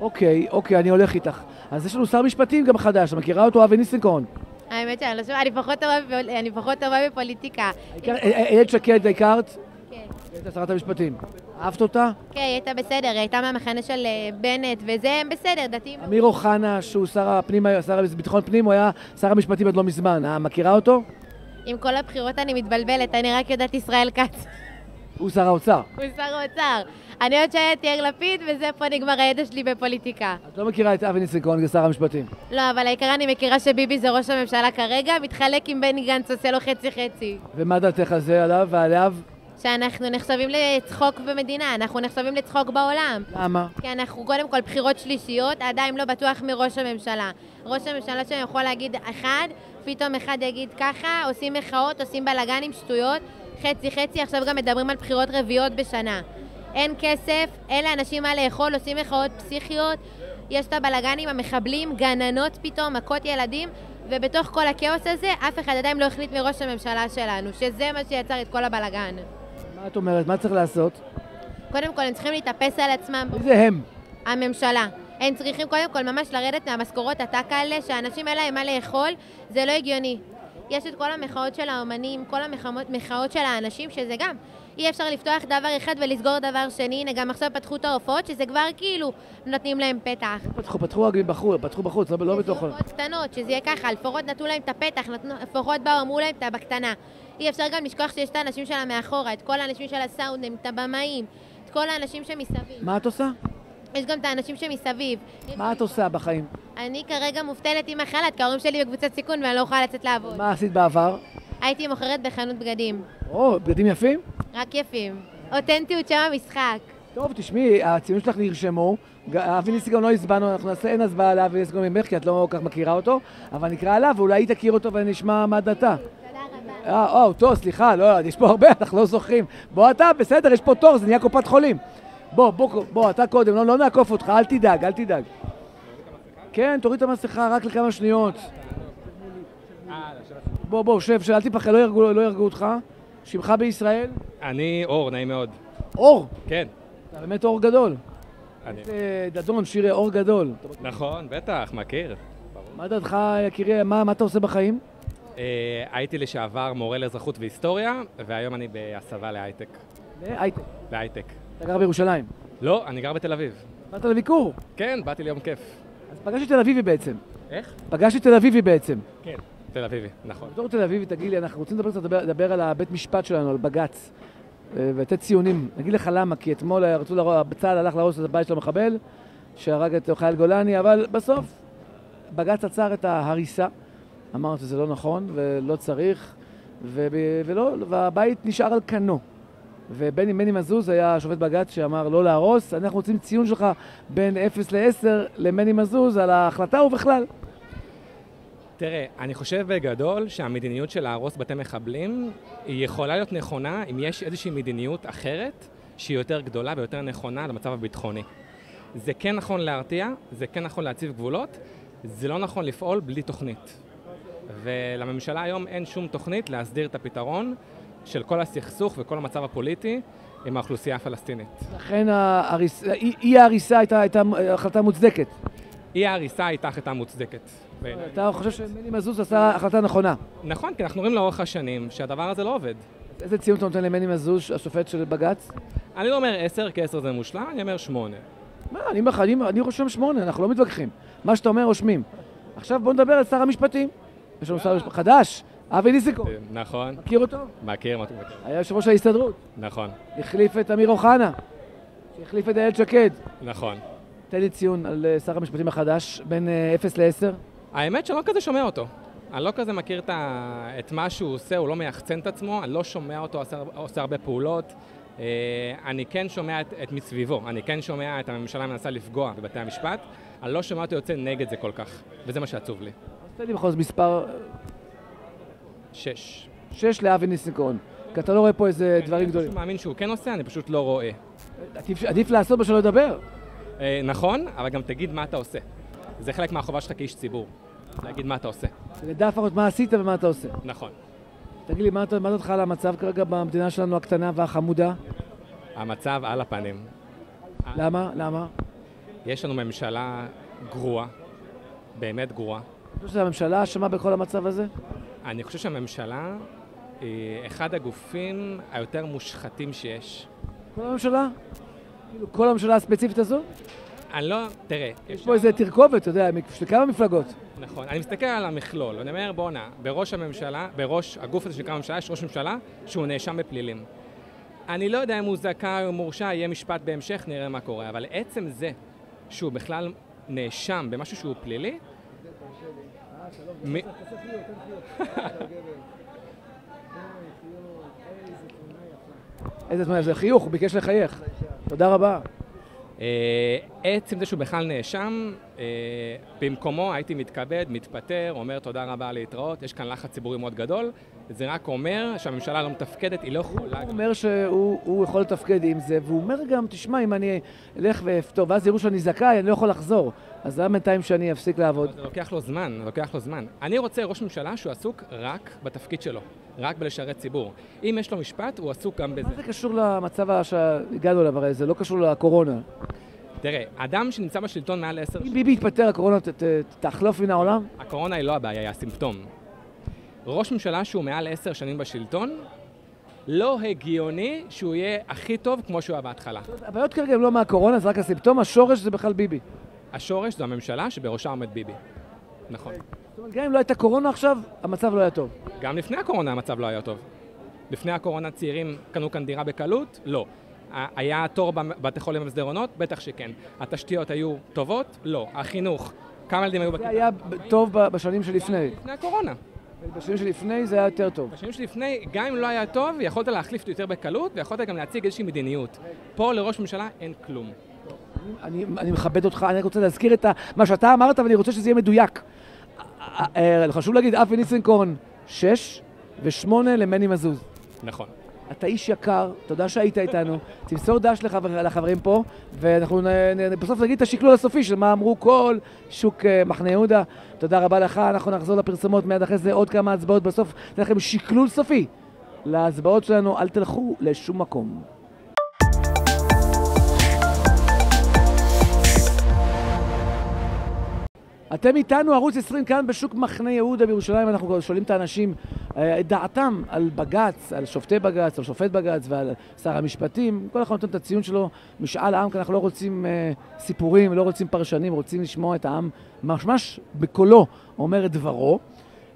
אוקיי, אוקיי, אני הולך איתך. אז יש לנו שר משפטים גם חדש, את מכירה אותו? אבי ניסנקורן. האמת שאני לא שומעת, אני פחות טובה בפוליטיקה. הכר- א- א- איילת שקד הכרת? כן. הייתה שרת המשפטים. אהבת אותה? כן, היא הייתה בסדר, היא הייתה מהמחנה של אה, בנט, וזה בסדר, דתיים. אמיר אוחנה, שהוא שר הפנים, שר לביטחון פנים, הוא היה שר המשפטים עד לא מזמן. אה, מכירה אותו? עם כל הבחירות אני מתבלבלת, אני רק יודעת ישראל כץ. הוא שר האוצר. הוא שר האוצר. אני יודעת שהיה את יאיר לפיד, וזה פה נגמר הידע שלי בפוליטיקה. את לא מכירה את אבי ניסנקורן כשר המשפטים. לא, אבל העיקר אני מכירה שביבי זה ראש הממשלה כרגע, מתחלק עם בני גנץ, עושה לו חצי-חצי. ומה דעתך על זה, עליו ועליו? שאנחנו נחשבים לצחוק במדינה, אנחנו נחשבים לצחוק בעולם. למה? כי אנחנו קודם כל בחירות שלישיות, עדיין לא בטוח מראש הממשלה. ראש הממשלה שלנו יכול להגיד אחד, פתאום אחד יגיד ככה, עושים מחאות, עושים בלאגנים, שטויות, חצי חצי, עכשיו גם מדברים על בחירות רביעיות בשנה. אין כסף, אין לאנשים מה לאכול, עושים מחאות פסיכיות, יש את הבלאגנים, המחבלים, גננות פתאום, מכות ילדים, ובתוך כל הכאוס הזה, אף אחד עדיין לא החליט מראש הממשלה שלנו, שזה מה שיצר את כל הבלאגן. מה את אומרת? מה צריך לעשות? קודם כל, הם צריכים להתאפס על עצמם. מי זה הם? הממשלה. הם צריכים קודם כל ממש לרדת מהמשכורות עתק האלה, שאנשים אין להם מה לאכול, זה לא הגיוני. יש את כל המחאות של האומנים, כל המחאות מחאות של האנשים, שזה גם. אי אפשר לפתוח דבר אחד ולסגור דבר שני, הנה גם עכשיו פתחו את ההופעות, שזה כבר כאילו נותנים להם פתח. פתחו, פתחו רק בחוץ, פתחו בחוץ, לא, לא בתוך... הופעות קטנות, שזה יהיה ככה, לפחות נתנו להם את הפתח, לפחות באו, אמרו להם את בקטנה. אי אפשר גם לשכוח שיש את האנשים שלה מאחורה, את כל האנשים של הסאונדים, את הבמאים, את כל האנשים שמסביב. מה את עושה? יש גם את האנשים שמסביב. מה את עושה בחיים? אני כרגע מובטלת עם החל"ת, כי ההורים שלי בקבוצת סיכון ואני לא יכולה לצאת לעבוד. מה עשית בעבר? הייתי מוכרת בחנות בגדים. או, בגדים יפים? רק יפים. אותנטיות שם המשחק. טוב, תשמעי, הציונים שלך נרשמו. אבי ניסנקורן לא הזמנו, אנחנו נעשה אין הצבעה לאבי ניסנקורן ממך, כי את לא כל כך מכירה אותו, אבל נקרא עליו, ואולי היא תכיר אותו ונשמע מה דעתה. אה, או, טוב, סליחה, לא, יש פה הרבה, אנחנו לא זוכרים. בוא אתה, בסדר, יש פה תור, זה נהיה קופת חולים. בוא, בוא, בוא, אתה קודם, לא, לא נעקוף אותך, אל תדאג, אל תדאג. כן, תוריד את המסכה רק לכמה שניות. בוא, בוא, שב, שב, אל תפחד, לא יהרגו, לא אותך. שמך בישראל? אני אור, נעים מאוד. אור. כן. אתה באמת אור גדול. אני... אה, דדון, שיר אור גדול. נכון, בטח, מכיר. מה דעתך, יקירי, מה, מה אתה עושה בחיים? אה, הייתי לשעבר מורה לאזרחות והיסטוריה, והיום אני בהסבה להייטק. בהייטק. בהייטק. אתה גר בירושלים. לא, אני גר בתל אביב. באת לביקור. כן, באתי ליום כיף. אז פגשתי תל אביבי בעצם. איך? פגשתי תל אביבי בעצם. כן. תל אביבי, נכון. בתור תל אביבי, תגיד לי, אנחנו רוצים לדבר קצת, לדבר, על הבית משפט שלנו, על בג"ץ, אה, ולתת ציונים. אני אגיד לך למה, כי אתמול רצו, להרוס, צה"ל הלך להרוס את הבית של המחבל, שהרג את חייל גולני, אבל בסוף בג"ץ עצר את ההריסה. אמרנו שזה לא נכון ולא צריך, ו- ולא, והבית נשאר על כנו. ובני מני מזוז היה שופט בג"ץ שאמר לא להרוס. אנחנו רוצים ציון שלך בין 0 ל-10 למני מזוז על ההחלטה ובכלל. תראה, אני חושב בגדול שהמדיניות של להרוס בתי מחבלים היא יכולה להיות נכונה אם יש איזושהי מדיניות אחרת שהיא יותר גדולה ויותר נכונה למצב הביטחוני. זה כן נכון להרתיע, זה כן נכון להציב גבולות, זה לא נכון לפעול בלי תוכנית. ולממשלה היום אין שום תוכנית להסדיר את הפתרון של כל הסכסוך וכל המצב הפוליטי עם האוכלוסייה הפלסטינית. לכן ההריס... אי ההריסה הייתה, הייתה החלטה מוצדקת. אי ההריסה הייתה החלטה מוצדקת. אתה חושב שמני מזוז עשה החלטה נכונה. נכון, כי אנחנו רואים לאורך השנים שהדבר הזה לא עובד. איזה ציון אתה נותן למני מזוז, השופט של בג"ץ? אני לא אומר עשר, כי עשר זה מושלם, אני אומר שמונה. מה, אני, אומר לך, אני, אני רושם שמונה, אנחנו לא מתווכחים. מה שאתה אומר רושמים. עכשיו בוא נדבר על שר המשפטים. יש לנו שר המשפטים חדש, אבי ניסיקו. נכון, מכיר אותו? מכיר, מכיר. היה יושב ראש ההסתדרות. נכון, החליף את אמיר אוחנה. שהחליף את איילת שקד. נכון. תן לי ציון על אה, שר המשפטים החדש, בין אה, 0 ל-10. האמת שאני לא כזה שומע אותו. אני לא כזה מכיר את, ה... את מה שהוא עושה, הוא לא מייחצן את עצמו, אני לא שומע אותו עושה, עושה הרבה פעולות. אה, אני כן שומע את, את מסביבו, אני כן שומע את הממשלה מנסה לפגוע בבתי המשפט, אני לא שומע אותו יוצא נגד זה כל כך, וזה מה שעצוב לי. אז תן לי בכל זאת מספר שש. 6 לאבי ניסנקורן. כי אתה לא רואה פה איזה דברים אני גדולים. פשוט מאמין שהוא כן עושה, אני פשוט לא רואה. עדיף, לעשות שלא לדבר. אה, נכון, אבל גם תגיד מה אתה עושה. זה חלק מהחובה שלך כאיש ציבור, להגיד מה אתה עושה. שנדע לפחות מה עשית ומה אתה עושה. נכון. תגיד לי, מה אתה- מה דעתך על המצב כרגע במדינה שלנו הקטנה והחמודה? המצב על הפנים. למה? למה? יש לנו ממשלה גרועה, באמת גרועה. אני חושב שהממשלה אשמה בכל המצב הזה? אני חושב שהממשלה היא אחד הגופים היותר מושחתים שיש. כל הממשלה? כאילו כל הממשלה הספציפית הזו? אני לא, תראה, יש פה איזה תרכובת, אתה יודע, של כמה מפלגות. נכון, אני מסתכל על המכלול, ואני אומר, בואנה, בראש הממשלה, בראש הגוף הזה שנקרא הממשלה, יש ראש ממשלה שהוא נאשם בפלילים. אני לא יודע אם הוא זכאי או מורשע, יהיה משפט בהמשך, נראה מה קורה, אבל עצם זה שהוא בכלל נאשם במשהו שהוא פלילי, מ- איזה תמונה, זה חיוך, הוא ביקש לחייך. תודה רבה. עצם זה שהוא בכלל נאשם, אה, במקומו הייתי מתכבד, מתפטר, אומר תודה רבה להתראות, יש כאן לחץ ציבורי מאוד גדול, זה רק אומר שהממשלה לא מתפקדת, היא לא יכולה... הוא אומר שהוא הוא יכול לתפקד עם זה, והוא אומר גם, תשמע, אם אני אלך ואפתור, ואז יראו שאני זכאי, אני לא יכול לחזור. אז למה בינתיים שאני אפסיק לעבוד? זה לוקח לו זמן, זה לוקח לו זמן. אני רוצה ראש ממשלה שהוא עסוק רק בתפקיד שלו, רק בלשרת ציבור. אם יש לו משפט, הוא עסוק גם בזה. מה זה קשור למצב שהגענו אליו? הרי זה לא קשור לקורונה. תראה, אדם שנמצא בשלטון מעל עשר אם ביבי יתפטר, הקורונה תחלוף מן העולם? הקורונה היא לא הבעיה, היא הסימפטום. ראש ממשלה שהוא מעל עשר שנים בשלטון, לא הגיוני שהוא יהיה הכי טוב כמו שהוא היה בהתחלה. הבעיות כרגע הן לא מהקורונה, זה רק הסימפטום, השורש זה בכלל ביבי. השורש זו הממשלה שבראשה עומד ביבי. נכון. זאת אומרת, גם אם לא הייתה קורונה עכשיו, המצב לא היה טוב. גם לפני הקורונה המצב לא היה טוב. לפני הקורונה צעירים קנו כאן דירה בקלות? לא. היה תור בבתי חולים במסדרונות? בטח שכן. התשתיות היו טובות? לא. החינוך, כמה ילדים היו זה בכיתה? היה ב- טוב בשנים שלפני. לפני הקורונה. בשנים שלפני זה היה יותר טוב. בשנים שלפני, גם אם לא היה טוב, יכולת להחליף יותר בקלות, ויכולת גם להציג איזושהי מדיניות. פה לראש ממשלה אין כלום. אני, אני מכבד אותך, אני רוצה להזכיר את מה שאתה אמרת, ואני רוצה שזה יהיה מדויק. אה, אה, חשוב להגיד, אבי ניסנקורן, שש ושמונה למני מזוז. נכון. אתה איש יקר, תודה שהיית איתנו. תמסור דש לחבר, לחברים פה, ואנחנו נ, נ, בסוף נגיד את השקלול הסופי של מה אמרו כל שוק אה, מחנה יהודה. תודה רבה לך, אנחנו נחזור לפרסומות מיד אחרי זה עוד כמה הצבעות בסוף. ניתן לכם שקלול סופי להצבעות שלנו, אל תלכו לשום מקום. אתם איתנו, ערוץ 20 כאן בשוק מחנה יהודה בירושלים, אנחנו שואלים את האנשים את דעתם על בג"ץ, על שופטי בג"ץ, על שופט בג"ץ ועל שר המשפטים. כל אחד נותן את הציון שלו, משאל עם, כי אנחנו לא רוצים אה, סיפורים, לא רוצים פרשנים, רוצים לשמוע את העם ממש בקולו אומר את דברו.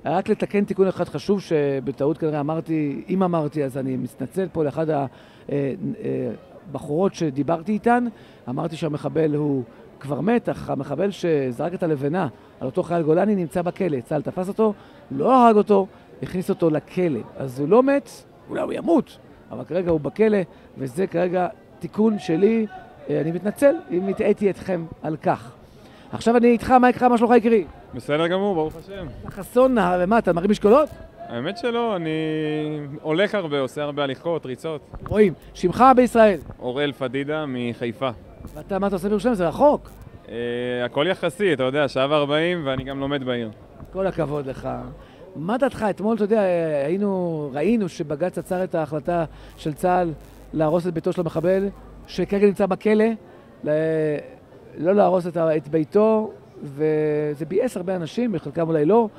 רק לתקן תיקון אחד חשוב, שבטעות כנראה אמרתי, אם אמרתי אז אני מתנצל פה לאחד הבחורות שדיברתי איתן, אמרתי שהמחבל הוא כבר מת, אך המחבל שזרק את הלבנה על אותו חייל גולני נמצא בכלא. צה"ל תפס אותו, לא הרג אותו, הכניס אותו לכלא. אז הוא לא מת, אולי הוא ימות, אבל כרגע הוא בכלא, וזה כרגע תיקון שלי. אה, אני מתנצל אם הטעיתי אתכם על כך. עכשיו אני איתך, מה יקרה, מה שלומך יקירי? בסדר גמור, ברוך השם. חסון, מה, אתה מרים משקולות? האמת שלא, אני הולך הרבה, עושה הרבה הליכות, ריצות. רואים. שמך בישראל? אוראל פדידה מחיפה. ואתה, מה אתה עושה בירושלים? זה רחוק. Uh, הכל יחסי, אתה יודע, שעה וארבעים ואני גם לומד בעיר. כל הכבוד לך. מה דעתך? אתמול, אתה יודע, היינו, ראינו שבג"ץ עצר את ההחלטה של צה"ל להרוס את ביתו של המחבל, שכרגע נמצא בכלא, ל... לא להרוס את, את ביתו, וזה ביאס הרבה אנשים, בחלקם אולי לא.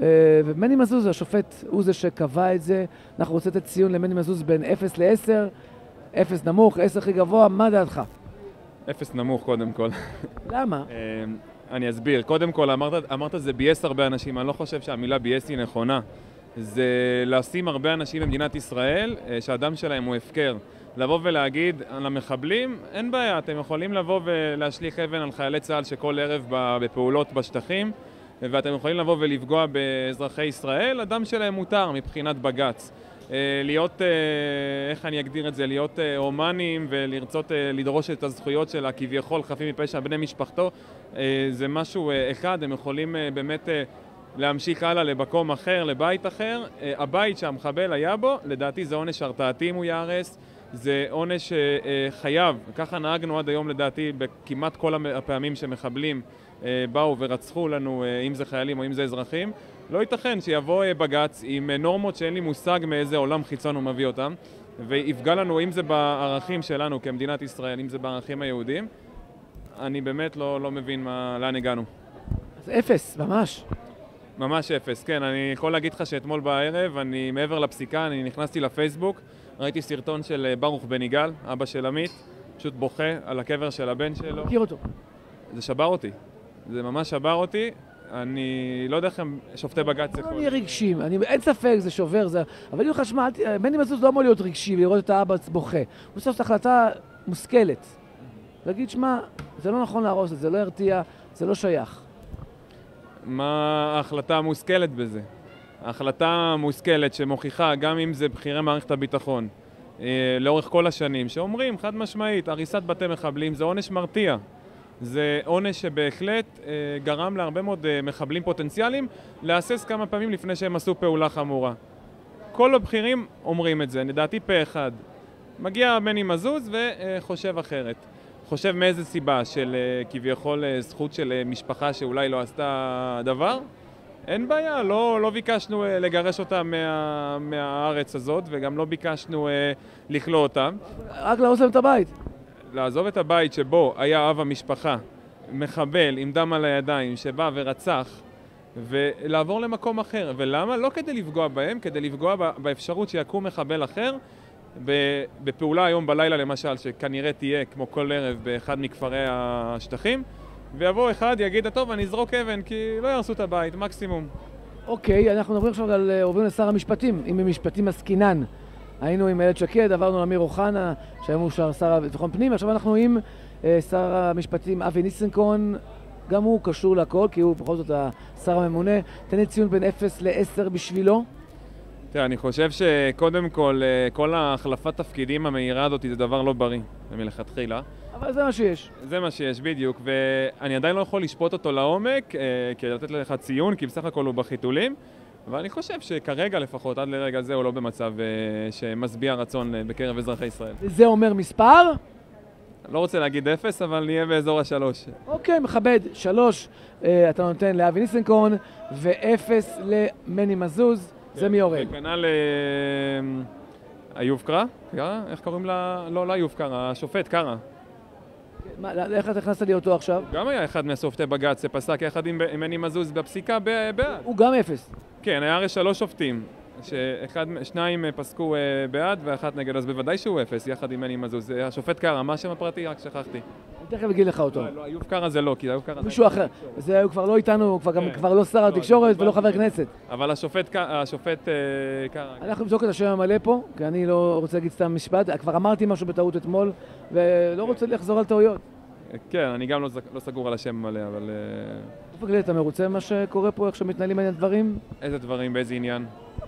אה, ומני מזוז, השופט, הוא זה שקבע את זה. אנחנו רוצים לתת ציון למני מזוז בין 0 ל-10, 0 נמוך, 10 הכי גבוה, מה דעתך? אפס נמוך קודם כל. למה? אני אסביר. קודם כל, אמרת, אמרת זה ביאס הרבה אנשים, אני לא חושב שהמילה ביאס היא נכונה. זה לשים הרבה אנשים במדינת ישראל אה, שהדם שלהם הוא הפקר. לבוא ולהגיד על המחבלים, אין בעיה, אתם יכולים לבוא ולהשליך אבן על חיילי צה"ל שכל ערב בפעולות בשטחים ואתם יכולים לבוא ולפגוע באזרחי ישראל, הדם שלהם מותר מבחינת בג"ץ. אה, להיות, אה, איך אני אגדיר את זה, להיות אה, הומניים ולרצות לדרוש את הזכויות של הכביכול חפים מפשע בני משפחתו זה משהו אחד, הם יכולים באמת להמשיך הלאה למקום אחר, לבית אחר. הבית שהמחבל היה בו, לדעתי זה עונש הרתעתי אם הוא ייהרס. זה עונש חייב, ככה נהגנו עד היום לדעתי בכמעט כל הפעמים שמחבלים באו ורצחו לנו, אם זה חיילים או אם זה אזרחים. לא ייתכן שיבוא אה, בג"ץ עם אה, נורמות שאין לי מושג מאיזה עולם חיצון הוא מביא אותם ויפגע לנו, אם זה בערכים שלנו כמדינת ישראל, אם זה בערכים היהודיים אני באמת לא, לא מבין מה, לאן הגענו. אז אפס, ממש. ממש אפס, כן. אני יכול להגיד לך שאתמול בערב, אני מעבר לפסיקה, אני נכנסתי לפייסבוק, ראיתי סרטון של אה, ברוך בן יגאל, אבא של עמית, פשוט בוכה על הקבר של הבן שלו. מכיר אותו. זה שבר אותי. זה ממש שבר אותי. אני לא יודע איך הם שופטי בג"ץ יכולים. לא נהיה רגשיים, אין ספק, זה שובר, זה... אבל אני אומר לך, שמע, מני מזוז לא אמור להיות רגשי ולראות את האבא בוכה. הוא עושה את החלטה מושכלת. להגיד, שמע, זה לא נכון להרוס את זה, לא ירתיע, זה לא שייך. מה ההחלטה המושכלת בזה? ההחלטה המושכלת שמוכיחה, גם אם זה בכירי מערכת הביטחון, אה, לאורך כל השנים, שאומרים חד משמעית, הריסת בתי מחבלים זה עונש מרתיע. זה עונש שבהחלט אה, גרם להרבה מאוד אה, מחבלים פוטנציאליים להסס כמה פעמים לפני שהם עשו פעולה חמורה. כל הבכירים אומרים את זה, לדעתי פה אחד. מגיע מני מזוז וחושב אחרת. חושב מאיזה סיבה, של אה, כביכול אה, זכות של אה, משפחה שאולי לא עשתה דבר? אין בעיה, לא, לא ביקשנו אה, לגרש אותם מה, מהארץ הזאת וגם לא ביקשנו אה, לכלוא אותם. רק להרוס להם את הבית. לעזוב את הבית שבו היה אב המשפחה, מחבל עם דם על הידיים, שבא ורצח, ולעבור למקום אחר. ולמה? לא כדי לפגוע בהם, כדי לפגוע באפשרות שיקום מחבל אחר בפעולה היום בלילה למשל, שכנראה תהיה כמו כל ערב באחד מכפרי השטחים, ויבוא אחד, יגיד, טוב, אני אזרוק אבן, כי לא יהרסו את הבית, מקסימום. אוקיי, אנחנו מדברים עכשיו על, אה, עוברים לשר המשפטים, אם במשפטים עסקינן. היינו עם איילת שקד, עברנו לאמיר אוחנה, שהיום הוא שר לביטחון פנים, ועכשיו אנחנו עם אה, שר המשפטים אבי ניסנקורן, גם הוא קשור לכל, כי הוא בכל זאת השר הממונה. תן לי ציון בין 0 ל-10 בשבילו. תראה, אני חושב שקודם כל, אה, כל ההחלפת תפקידים המהירה הזאת זה דבר לא בריא, מלכתחילה. אבל זה מה שיש. זה מה שיש, בדיוק. ואני עדיין לא יכול לשפוט אותו לעומק, אה, כדי לתת לך ציון, כי בסך הכל הוא בחיתולים. ואני חושב שכרגע לפחות, עד לרגע זה, הוא לא במצב uh, שמשביע רצון uh, בקרב אזרחי ישראל. זה אומר מספר? לא רוצה להגיד אפס, אבל נהיה באזור השלוש. אוקיי, מכבד. שלוש uh, אתה נותן לאבי ניסנקורן, ואפס למני מזוז. כן, זה מי יורד. וכנ"ל איוב קרא? איך קוראים לה? לא, לא איוב קרא, השופט קרא. מה, איך אתה הכנסת לי אותו עכשיו? גם היה אחד מהשופטי בג"ץ שפסק יחד עם מני מזוז בפסיקה בעד. הוא גם אפס. כן, היה הרי שלוש שופטים, שאחד, שניים אה, פסקו אה, בעד ואחת נגד, אז בוודאי שהוא אפס, יחד עם מני מזוז. זה השופט קרא, מה השם הפרטי? רק שכחתי. אני תכף אגיד לך אותו. לא, לא, איוב קרא זה לא, כי איוב קרא. מישהו אחר. זה הוא כבר לא איתנו, הוא כבר כן. לא שר התקשורת ולא חבר כנסת. אבל השופט אה, קרא... אנחנו נבדוק את השם המלא פה, כי אני לא רוצה להגיד סתם משפט. כבר אמרתי משהו בטעות אתמול, ולא רוצה לחזור על טעויות. כן, אני גם לא לא סגור על השם המלא, אבל... גלילי, אתה מרוצה ממה שקורה פה, איך שמתנהלים העניין הדברים? איזה דברים, באיזה עניין?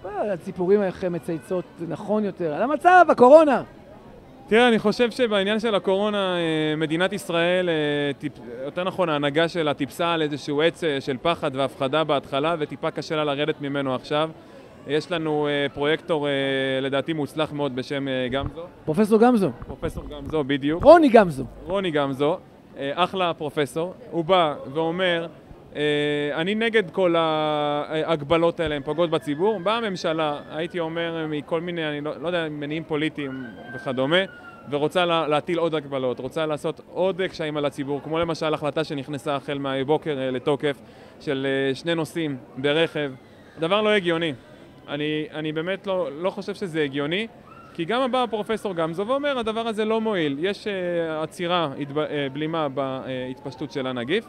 אה, הציפורים איך מצייצות נכון יותר, על המצב, הקורונה! תראה, אני חושב שבעניין של הקורונה, אה, מדינת ישראל, אה, טיפ- יותר נכון, ההנהגה שלה טיפסה על איזשהו עץ של פחד והפחדה בהתחלה, וטיפה קשה לה לרדת ממנו עכשיו. יש לנו פרויקטור, לדעתי מוצלח מאוד בשם גמזו, פרופסור גמזו, פרופסור גמזו בדיוק, רוני גמזו. רוני גמזו, אחלה פרופסור, הוא בא ואומר, אני נגד כל ההגבלות האלה, הן פוגעות בציבור. באה הממשלה, הייתי אומר, מכל מיני, אני לא, לא יודע, מניעים פוליטיים וכדומה, ורוצה לה, להטיל עוד הגבלות, רוצה לעשות עוד קשיים על הציבור, כמו למשל החלטה שנכנסה החל מהבוקר אה, לתוקף של אה, שני נוסעים ברכב. דבר לא הגיוני. אני, אני באמת לא, לא חושב שזה הגיוני. כי גם בא הפרופסור גמזו ואומר, הדבר הזה לא מועיל. יש uh, עצירה, התב... uh, בלימה בהתפשטות של הנגיף.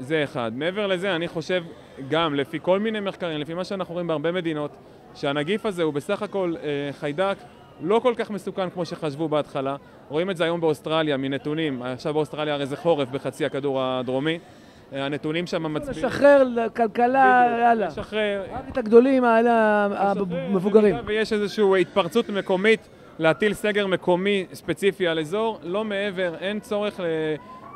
זה אחד. מעבר לזה, אני חושב, גם לפי כל מיני מחקרים, לפי מה שאנחנו רואים בהרבה מדינות, שהנגיף הזה הוא בסך הכל uh, חיידק לא כל כך מסוכן כמו שחשבו בהתחלה. רואים את זה היום באוסטרליה, מנתונים. עכשיו באוסטרליה הרי זה חורף בחצי הכדור הדרומי. Uh, הנתונים שם מצביעים... לשחרר לכלכלה, יאללה. לשחרר. רק את הגדולים, האלה המבוגרים. ויש איזושהי התפרצות מקומית, להטיל סגר מקומי ספציפי על אזור, לא מעבר, אין צורך ל...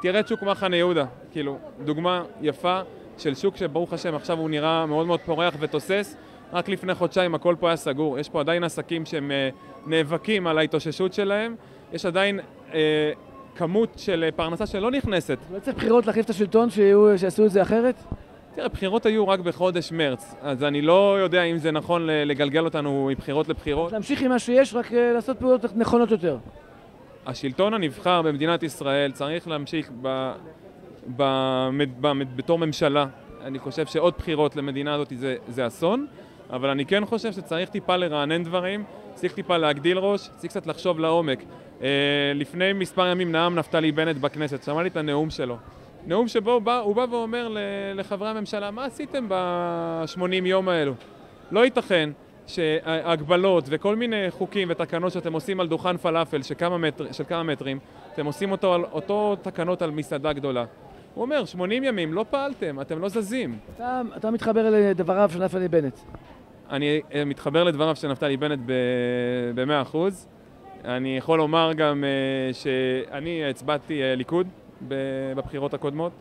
תראה את שוק מחנה יהודה, כאילו, דוגמה יפה של שוק שברוך השם עכשיו הוא נראה מאוד מאוד פורח ותוסס. רק לפני חודשיים הכל פה היה סגור, יש פה עדיין עסקים שהם אה, נאבקים על ההתאוששות שלהם, יש עדיין אה, כמות של אה, פרנסה שלא נכנסת. לא צריך בחירות להחליף את השלטון שיהיו- שיעשו את זה אחרת? תראה, בחירות היו רק בחודש מרץ, אז אני לא יודע אם זה נכון לגלגל אותנו מבחירות לבחירות. להמשיך עם מה שיש, רק לעשות פעולות נכונות יותר. השלטון הנבחר במדינת ישראל צריך להמשיך ב, ב, ב, ב, בתור ממשלה. אני חושב שעוד בחירות למדינה הזאת זה, זה אסון, אבל אני כן חושב שצריך טיפה לרענן דברים, צריך טיפה להגדיל ראש, צריך קצת לחשוב לעומק. אה, לפני מספר ימים נאם נפתלי בנט בכנסת, שמעתי את הנאום שלו. נאום שבו הוא בא, הוא בא ואומר לחברי הממשלה, מה עשיתם ב-80 יום האלו? לא ייתכן שהגבלות וכל מיני חוקים ותקנות שאתם עושים על דוכן פלאפל של כמה, מטר, של כמה מטרים, אתם עושים אותו, על, אותו תקנות על מסעדה גדולה. הוא אומר, 80 ימים, לא פעלתם, אתם לא זזים. אתה, אתה מתחבר לדבריו של נפתלי בנט. אני אה, מתחבר לדבריו של נפתלי בנט ב-100 אחוז. אני יכול לומר גם אה, שאני הצבעתי אה, ליכוד בבחירות הקודמות,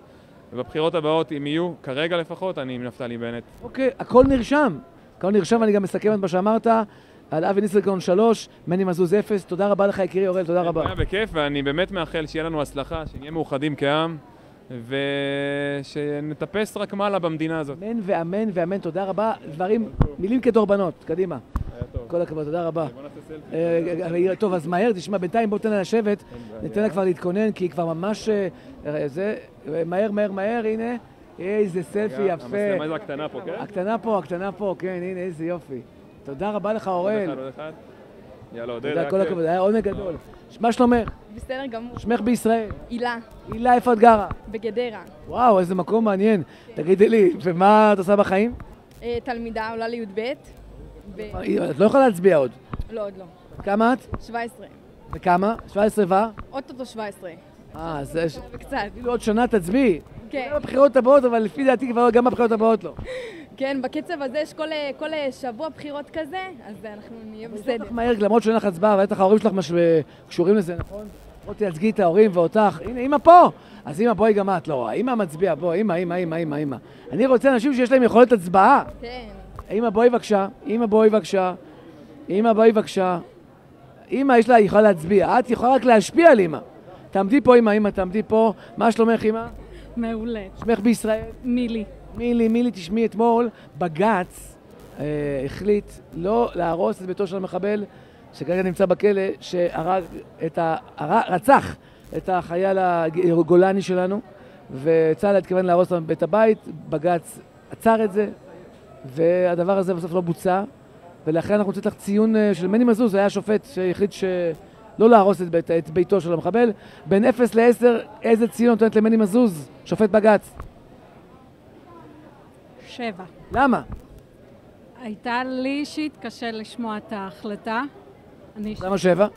ובבחירות הבאות, אם יהיו, כרגע לפחות, אני עם נפתלי בנט. אוקיי, הכל נרשם. הכל נרשם, ואני גם מסכם את מה שאמרת. על אבי ניסנקרון 3, מני מזוז 0. תודה רבה לך, יקירי אוראל, תודה רבה. היה בכיף, ואני באמת מאחל שיהיה לנו הצלחה, שנהיה מאוחדים כעם, ושנטפס רק מעלה במדינה הזאת. אמן ואמן ואמן, תודה רבה. דברים, מילים כדורבנות, קדימה. כל הכבוד, תודה רבה. אה, אה, טוב, אז מהר, תשמע, בינתיים בוא תן לה לשבת, ניתן לה כבר להתכונן, כי היא כבר ממש... אה, זה, מהר, מהר, מהר, הנה. איזה סלפי יפה. המצלמה זו הקטנה פה, כן? הקטנה פה, הקטנה פה, כן, הנה, איזה יופי. תודה רבה לך, אוראל. עוד אחד, עוד אחד. יאללה, עודד, תודה, היה כל. הכבוד, היה עונג גדול. מה שלומך? בסדר גמור. שמך בישראל. הילה, הילה, איפה את גרה? בגדרה. וואו, איזה מקום מעניין. תגידי לי, ומה את עושה בחיים? אה, תלמידה, עולה לי"ב. ו... את לא יכולה להצביע עוד. לא, עוד לא. כמה את? 17. וכמה? 17 ו? אוטוטו 17. אה, אז. אפילו עוד שנה תצביעי. כן. גם בבחירות הבאות, אבל לפי דעתי כבר גם בבחירות הבאות לא. כן, בקצב הזה יש כל, אה, כל אה, שבוע בחירות כזה, אז אנחנו נהיה בסדר. מהר, למרות שאין לך הצבעה, ובטח ההורים שלך מש... קשורים לזה, נכון? בוא תייצגי את ההורים ואותך. הנה, אמא פה! אז אמא, בואי גם את. לא, אמא מצביעה, בוא, אמא, אמא, אמא, אמא, אמא. אני רוצה אנשים שיש להם יכולת הצבעה. כן. אמא, בואי בבקשה. אמא, בואי בבקשה. אמא, בואי בבקשה. אמא, יש לה, יכולה להצביע. את יכולה רק להשפיע על אמא. תעמדי פה, אמא, אמא, תעמדי פה. מה שלומך, אמא? מעולה. שמך בישראל? מילי. מילי, מילי, תשמעי, אתמול בג"ץ אה, החליט לא להרוס את ביתו של המחבל, שכרגע נמצא בכלא, שהרג את ה... הר... רצח את החייל הגולני שלנו, וצה"ל התכוון להרוס את הבית, בג"ץ עצר את זה, והדבר הזה בסוף לא בוצע, ולכן אנחנו רוצים לך ציון אה, של מני מזוז, היה שופט שהחליט שלא להרוס את, בית, את ביתו של המחבל. בין 0 ל-10, איזה ציון נותנת למני מזוז, שופט בג"ץ? שבע. למה? הייתה לי אישית קשה לשמוע את ההחלטה. אני למה שבע?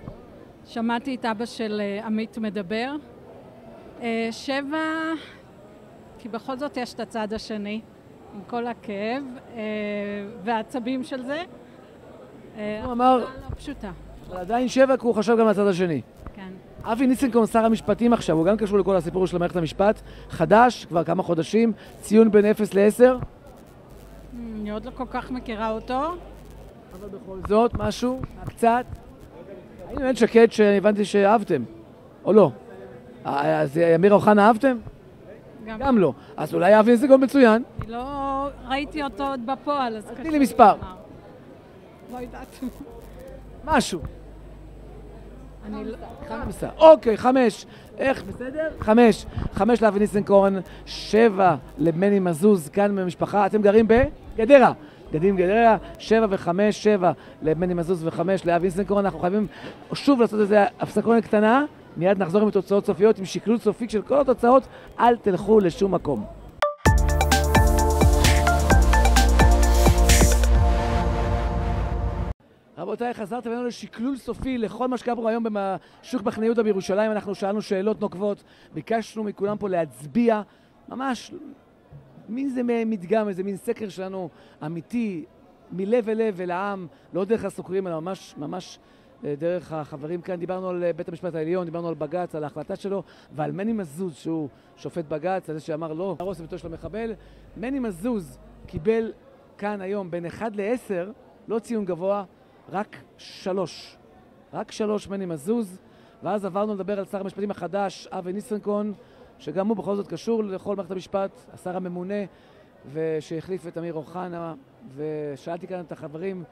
שמעתי את אבא של אה, עמית מדבר. אה, שבע, כי בכל זאת יש את הצד השני, עם כל הכאב אה, והעצבים של זה. הוא אמר- לא פשוטה, עדיין שבע, כי הוא חשב גם מהצד השני. כן. אבי ניסנקורן, שר המשפטים עכשיו, הוא גם קשור לכל הסיפור של מערכת המשפט. חדש, כבר כמה חודשים, ציון בין 0 ל-10. אני עוד לא כל כך מכירה אותו. אבל בכל זאת, משהו, קצת. האם באמת שקד שהבנתי שאהבתם, או לא? אז אמיר אוחנה אהבתם? גם, גם לא. אז אולי אבי ניסנקורן מצוין. אני לא ראיתי אותו עוד בפועל, אז קשה תני לי מספר. לא יודעת. משהו. לא... חמסה. אוקיי, חמש. איך, בסדר? חמש. חמש לאבי ניסנקורן, שבע למני מזוז, כאן במשפחה. אתם גרים בגדרה. גדים גדרה, שבע וחמש, שבע למני מזוז וחמש לאבי ניסנקורן. אנחנו חייבים שוב לעשות איזה הפסקונת קטנה. מיד נחזור עם תוצאות סופיות, עם שקלול סופי של כל התוצאות. אל תלכו לשום מקום. רבותיי, חזרתם אלינו לשקלול סופי לכל מה שקרה פה היום בשוק מחנה יהודה בירושלים. אנחנו שאלנו שאלות נוקבות, ביקשנו מכולם פה להצביע, ממש מין זה מדגם, איזה מין סקר שלנו אמיתי, מלב אל לב אל העם, לא דרך הסוקרים, אלא ממש, ממש אה, דרך החברים כאן. דיברנו על אה, בית המשפט העליון, דיברנו על בג"ץ, על ההחלטה שלו, ועל מני מזוז, שהוא שופט בג"ץ, על זה שאמר לא להרוס את ביתו של המחבל. מני מזוז קיבל כאן היום בין 1 ל-10, לא ציון גבוה, רק שלוש. רק שלוש מני מזוז, ואז עברנו לדבר על שר המשפטים החדש, אבי ניסנקורן, שגם הוא בכל זאת קשור לכל מערכת המשפט, השר הממונה, ושהחליף את אמיר אוחנה, ושאלתי כאן את החברים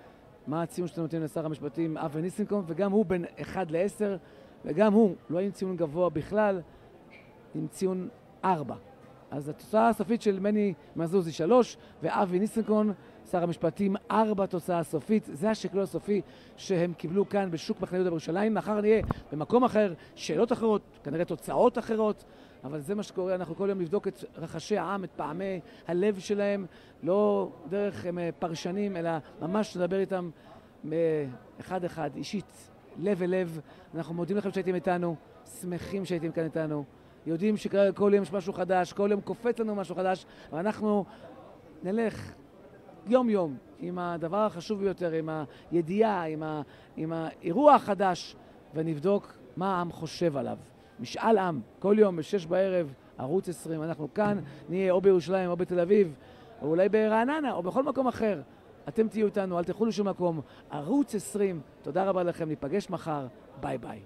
מה הציון שאתם נותנים לשר המשפטים אבי ניסנקורן, וגם הוא בין 1 ל-10, וגם הוא לא עם ציון גבוה בכלל, עם ציון 4. אז התוצאה הסופית של מני מזוז היא 3, ואבי ניסנקורן שר המשפטים, ארבע תוצאה סופית. זה השקלול הסופי שהם קיבלו כאן בשוק מחנה יהודה בירושלים. מחר נהיה במקום אחר, שאלות אחרות, כנראה תוצאות אחרות, אבל זה מה שקורה. אנחנו כל יום נבדוק את רחשי העם, את פעמי הלב שלהם, לא דרך הם, פרשנים, אלא ממש נדבר איתם אחד-אחד, אישית, לב אל לב. אנחנו מודים לכם שהייתם איתנו, שמחים שהייתם כאן איתנו. יודעים שכל יום יש משהו חדש, כל יום קופץ לנו משהו חדש, ואנחנו נלך יום-יום, עם הדבר החשוב ביותר, עם הידיעה, עם, ה, עם האירוע החדש, ונבדוק מה העם חושב עליו. משאל עם, כל יום בשש בערב, ערוץ 20, אנחנו כאן, נהיה או בירושלים או בתל אביב, או אולי ברעננה, או בכל מקום אחר. אתם תהיו איתנו, אל תלכו לשום מקום. ערוץ 20, תודה רבה לכם, ניפגש מחר, ביי ביי.